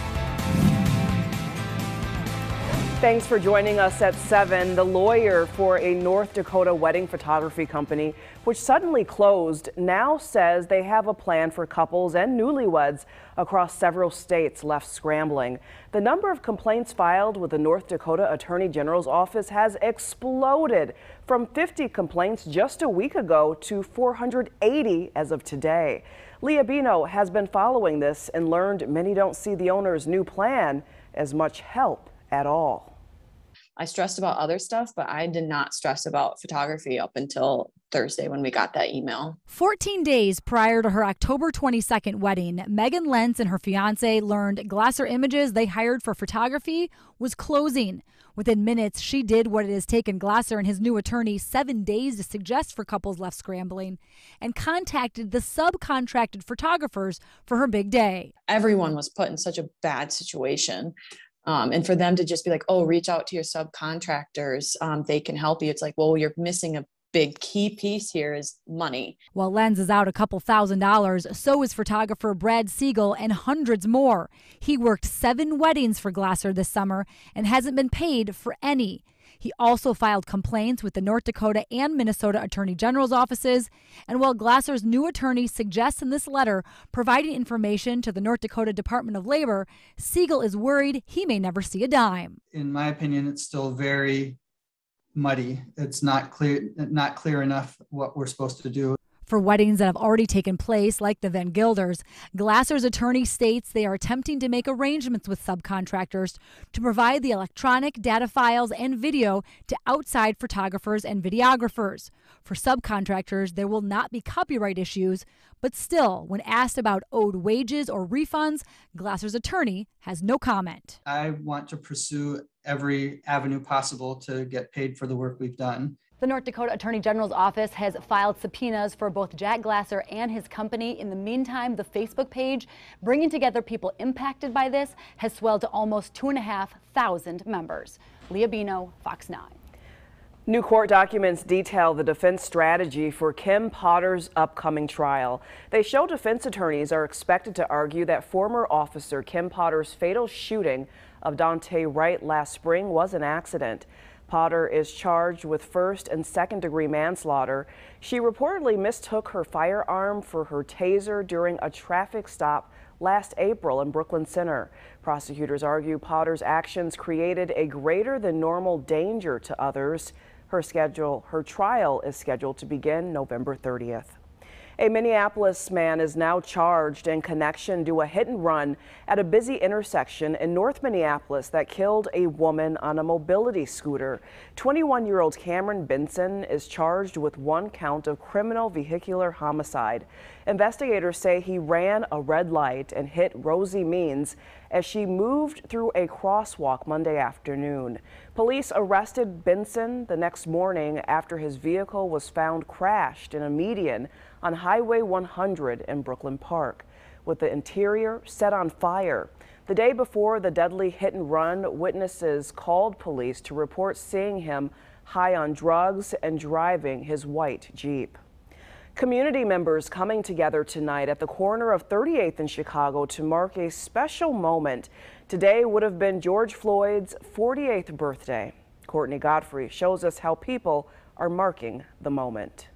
Thanks for joining us at 7. The lawyer for a North Dakota wedding photography company, which suddenly closed, now says they have a plan for couples and newlyweds across several states left scrambling. The number of complaints filed with the North Dakota Attorney General's office has exploded from 50 complaints just a week ago to 480 as of today. Leah Beno has been following this and learned many don't see the owner's new plan as much help at all.
I stressed about other stuff, but I did not stress about photography up until Thursday when we got that email.
14 days prior to her October 22nd wedding, Megan Lentz and her fiance learned Glasser Images they hired for photography was closing. Within minutes, she did what it has taken Glasser and his new attorney seven days to suggest for couples left scrambling and contacted the subcontracted photographers for her big day.
Everyone was put in such a bad situation. Um, and for them to just be like, oh, reach out to your subcontractors, um, they can help you. It's like, well, you're missing a big key piece here is money.
While Lentz is out a couple thousand dollars, so is photographer Brad Siegel and hundreds more. He worked seven weddings for Glasser this summer and hasn't been paid for any. He also filed complaints with the North Dakota and Minnesota Attorney General's offices. And while Glasser's new attorney suggests in this letter providing information to the North Dakota Department of Labor, Siegel is worried he may never see a dime.
In my opinion, it's still very muddy. It's not clear not clear enough what we're supposed to do.
For weddings that have already taken place, like the Van Gilders, Glasser's attorney states they are attempting to make arrangements with subcontractors to provide the electronic data files and video to outside photographers and videographers. For subcontractors, there will not be copyright issues, but still, when asked about owed wages or refunds, Glasser's attorney has no comment.
I want to pursue every avenue possible to get paid for the work we've done.
The North Dakota Attorney General's office has filed subpoenas for both Jack Glasser and his company. In the meantime, the Facebook page, bringing together people impacted by this, has swelled to almost 2,500 members. Leah Beno, Fox 9.
New court documents detail the defense strategy for Kim Potter's upcoming trial. They show defense attorneys are expected to argue that former officer Kim Potter's fatal shooting of Daunte Wright last spring was an accident. Potter is charged with first and second degree manslaughter. She reportedly mistook her firearm for her taser during a traffic stop last April in Brooklyn Center. Prosecutors argue Potter's actions created a greater than normal danger to others. Her schedule, her trial is scheduled to begin November 30th. A Minneapolis man is now charged in connection to a hit and run at a busy intersection in North Minneapolis that killed a woman on a mobility scooter. 21-year-old Cameron Benson is charged with one count of criminal vehicular homicide. Investigators say he ran a red light and hit Rosie Means as she moved through a crosswalk Monday afternoon. Police arrested Benson the next morning after his vehicle was found crashed in a median on Highway 100 in Brooklyn Park, with the interior set on fire. The day before the deadly hit and run, witnesses called police to report seeing him high on drugs and driving his white Jeep. Community members coming together tonight at the corner of 38th in Chicago to mark a special moment. Today would have been George Floyd's 48th birthday. Courtney Godfrey shows us how people are marking the moment.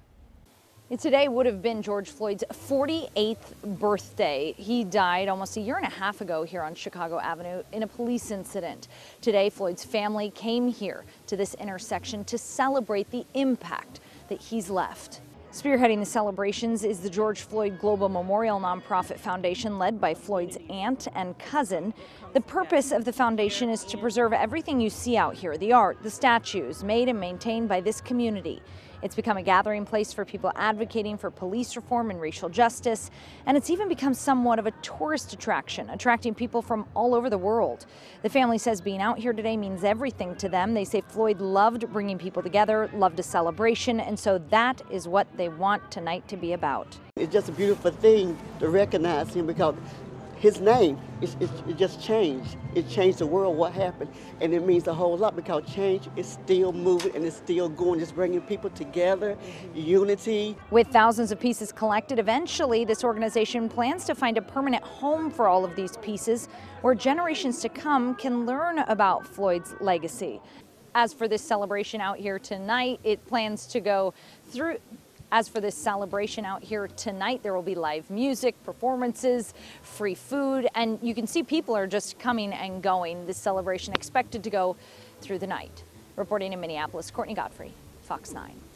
Today would have been George Floyd's 48th birthday. He died almost a year and a half ago here on Chicago Avenue in a police incident. Today, Floyd's family came here to this intersection to celebrate the impact that he's left. Spearheading the celebrations is the George Floyd Global Memorial nonprofit foundation led by Floyd's aunt and cousin. The purpose of the foundation is to preserve everything you see out here the art, the statues made and maintained by this community. It's become a gathering place for people advocating for police reform and racial justice, and it's even become somewhat of a tourist attraction, attracting people from all over the world. The family says being out here today means everything to them. They say Floyd loved bringing people together, loved a celebration, and so that is what they want tonight to be about.
It's just a beautiful thing to recognize him because his name, it, it, it, just changed. It changed the world, what happened. And it means a whole lot because change is still moving and it's still going, just bringing people together, unity.
With thousands of pieces collected, eventually this organization plans to find a permanent home for all of these pieces where generations to come can learn about Floyd's legacy. As for this celebration out here tonight, it plans to go through as for this celebration out here tonight, there will be live music, performances, free food, and you can see people are just coming and going. This celebration expected to go through the night. Reporting in Minneapolis, Courtney Godfrey, Fox 9.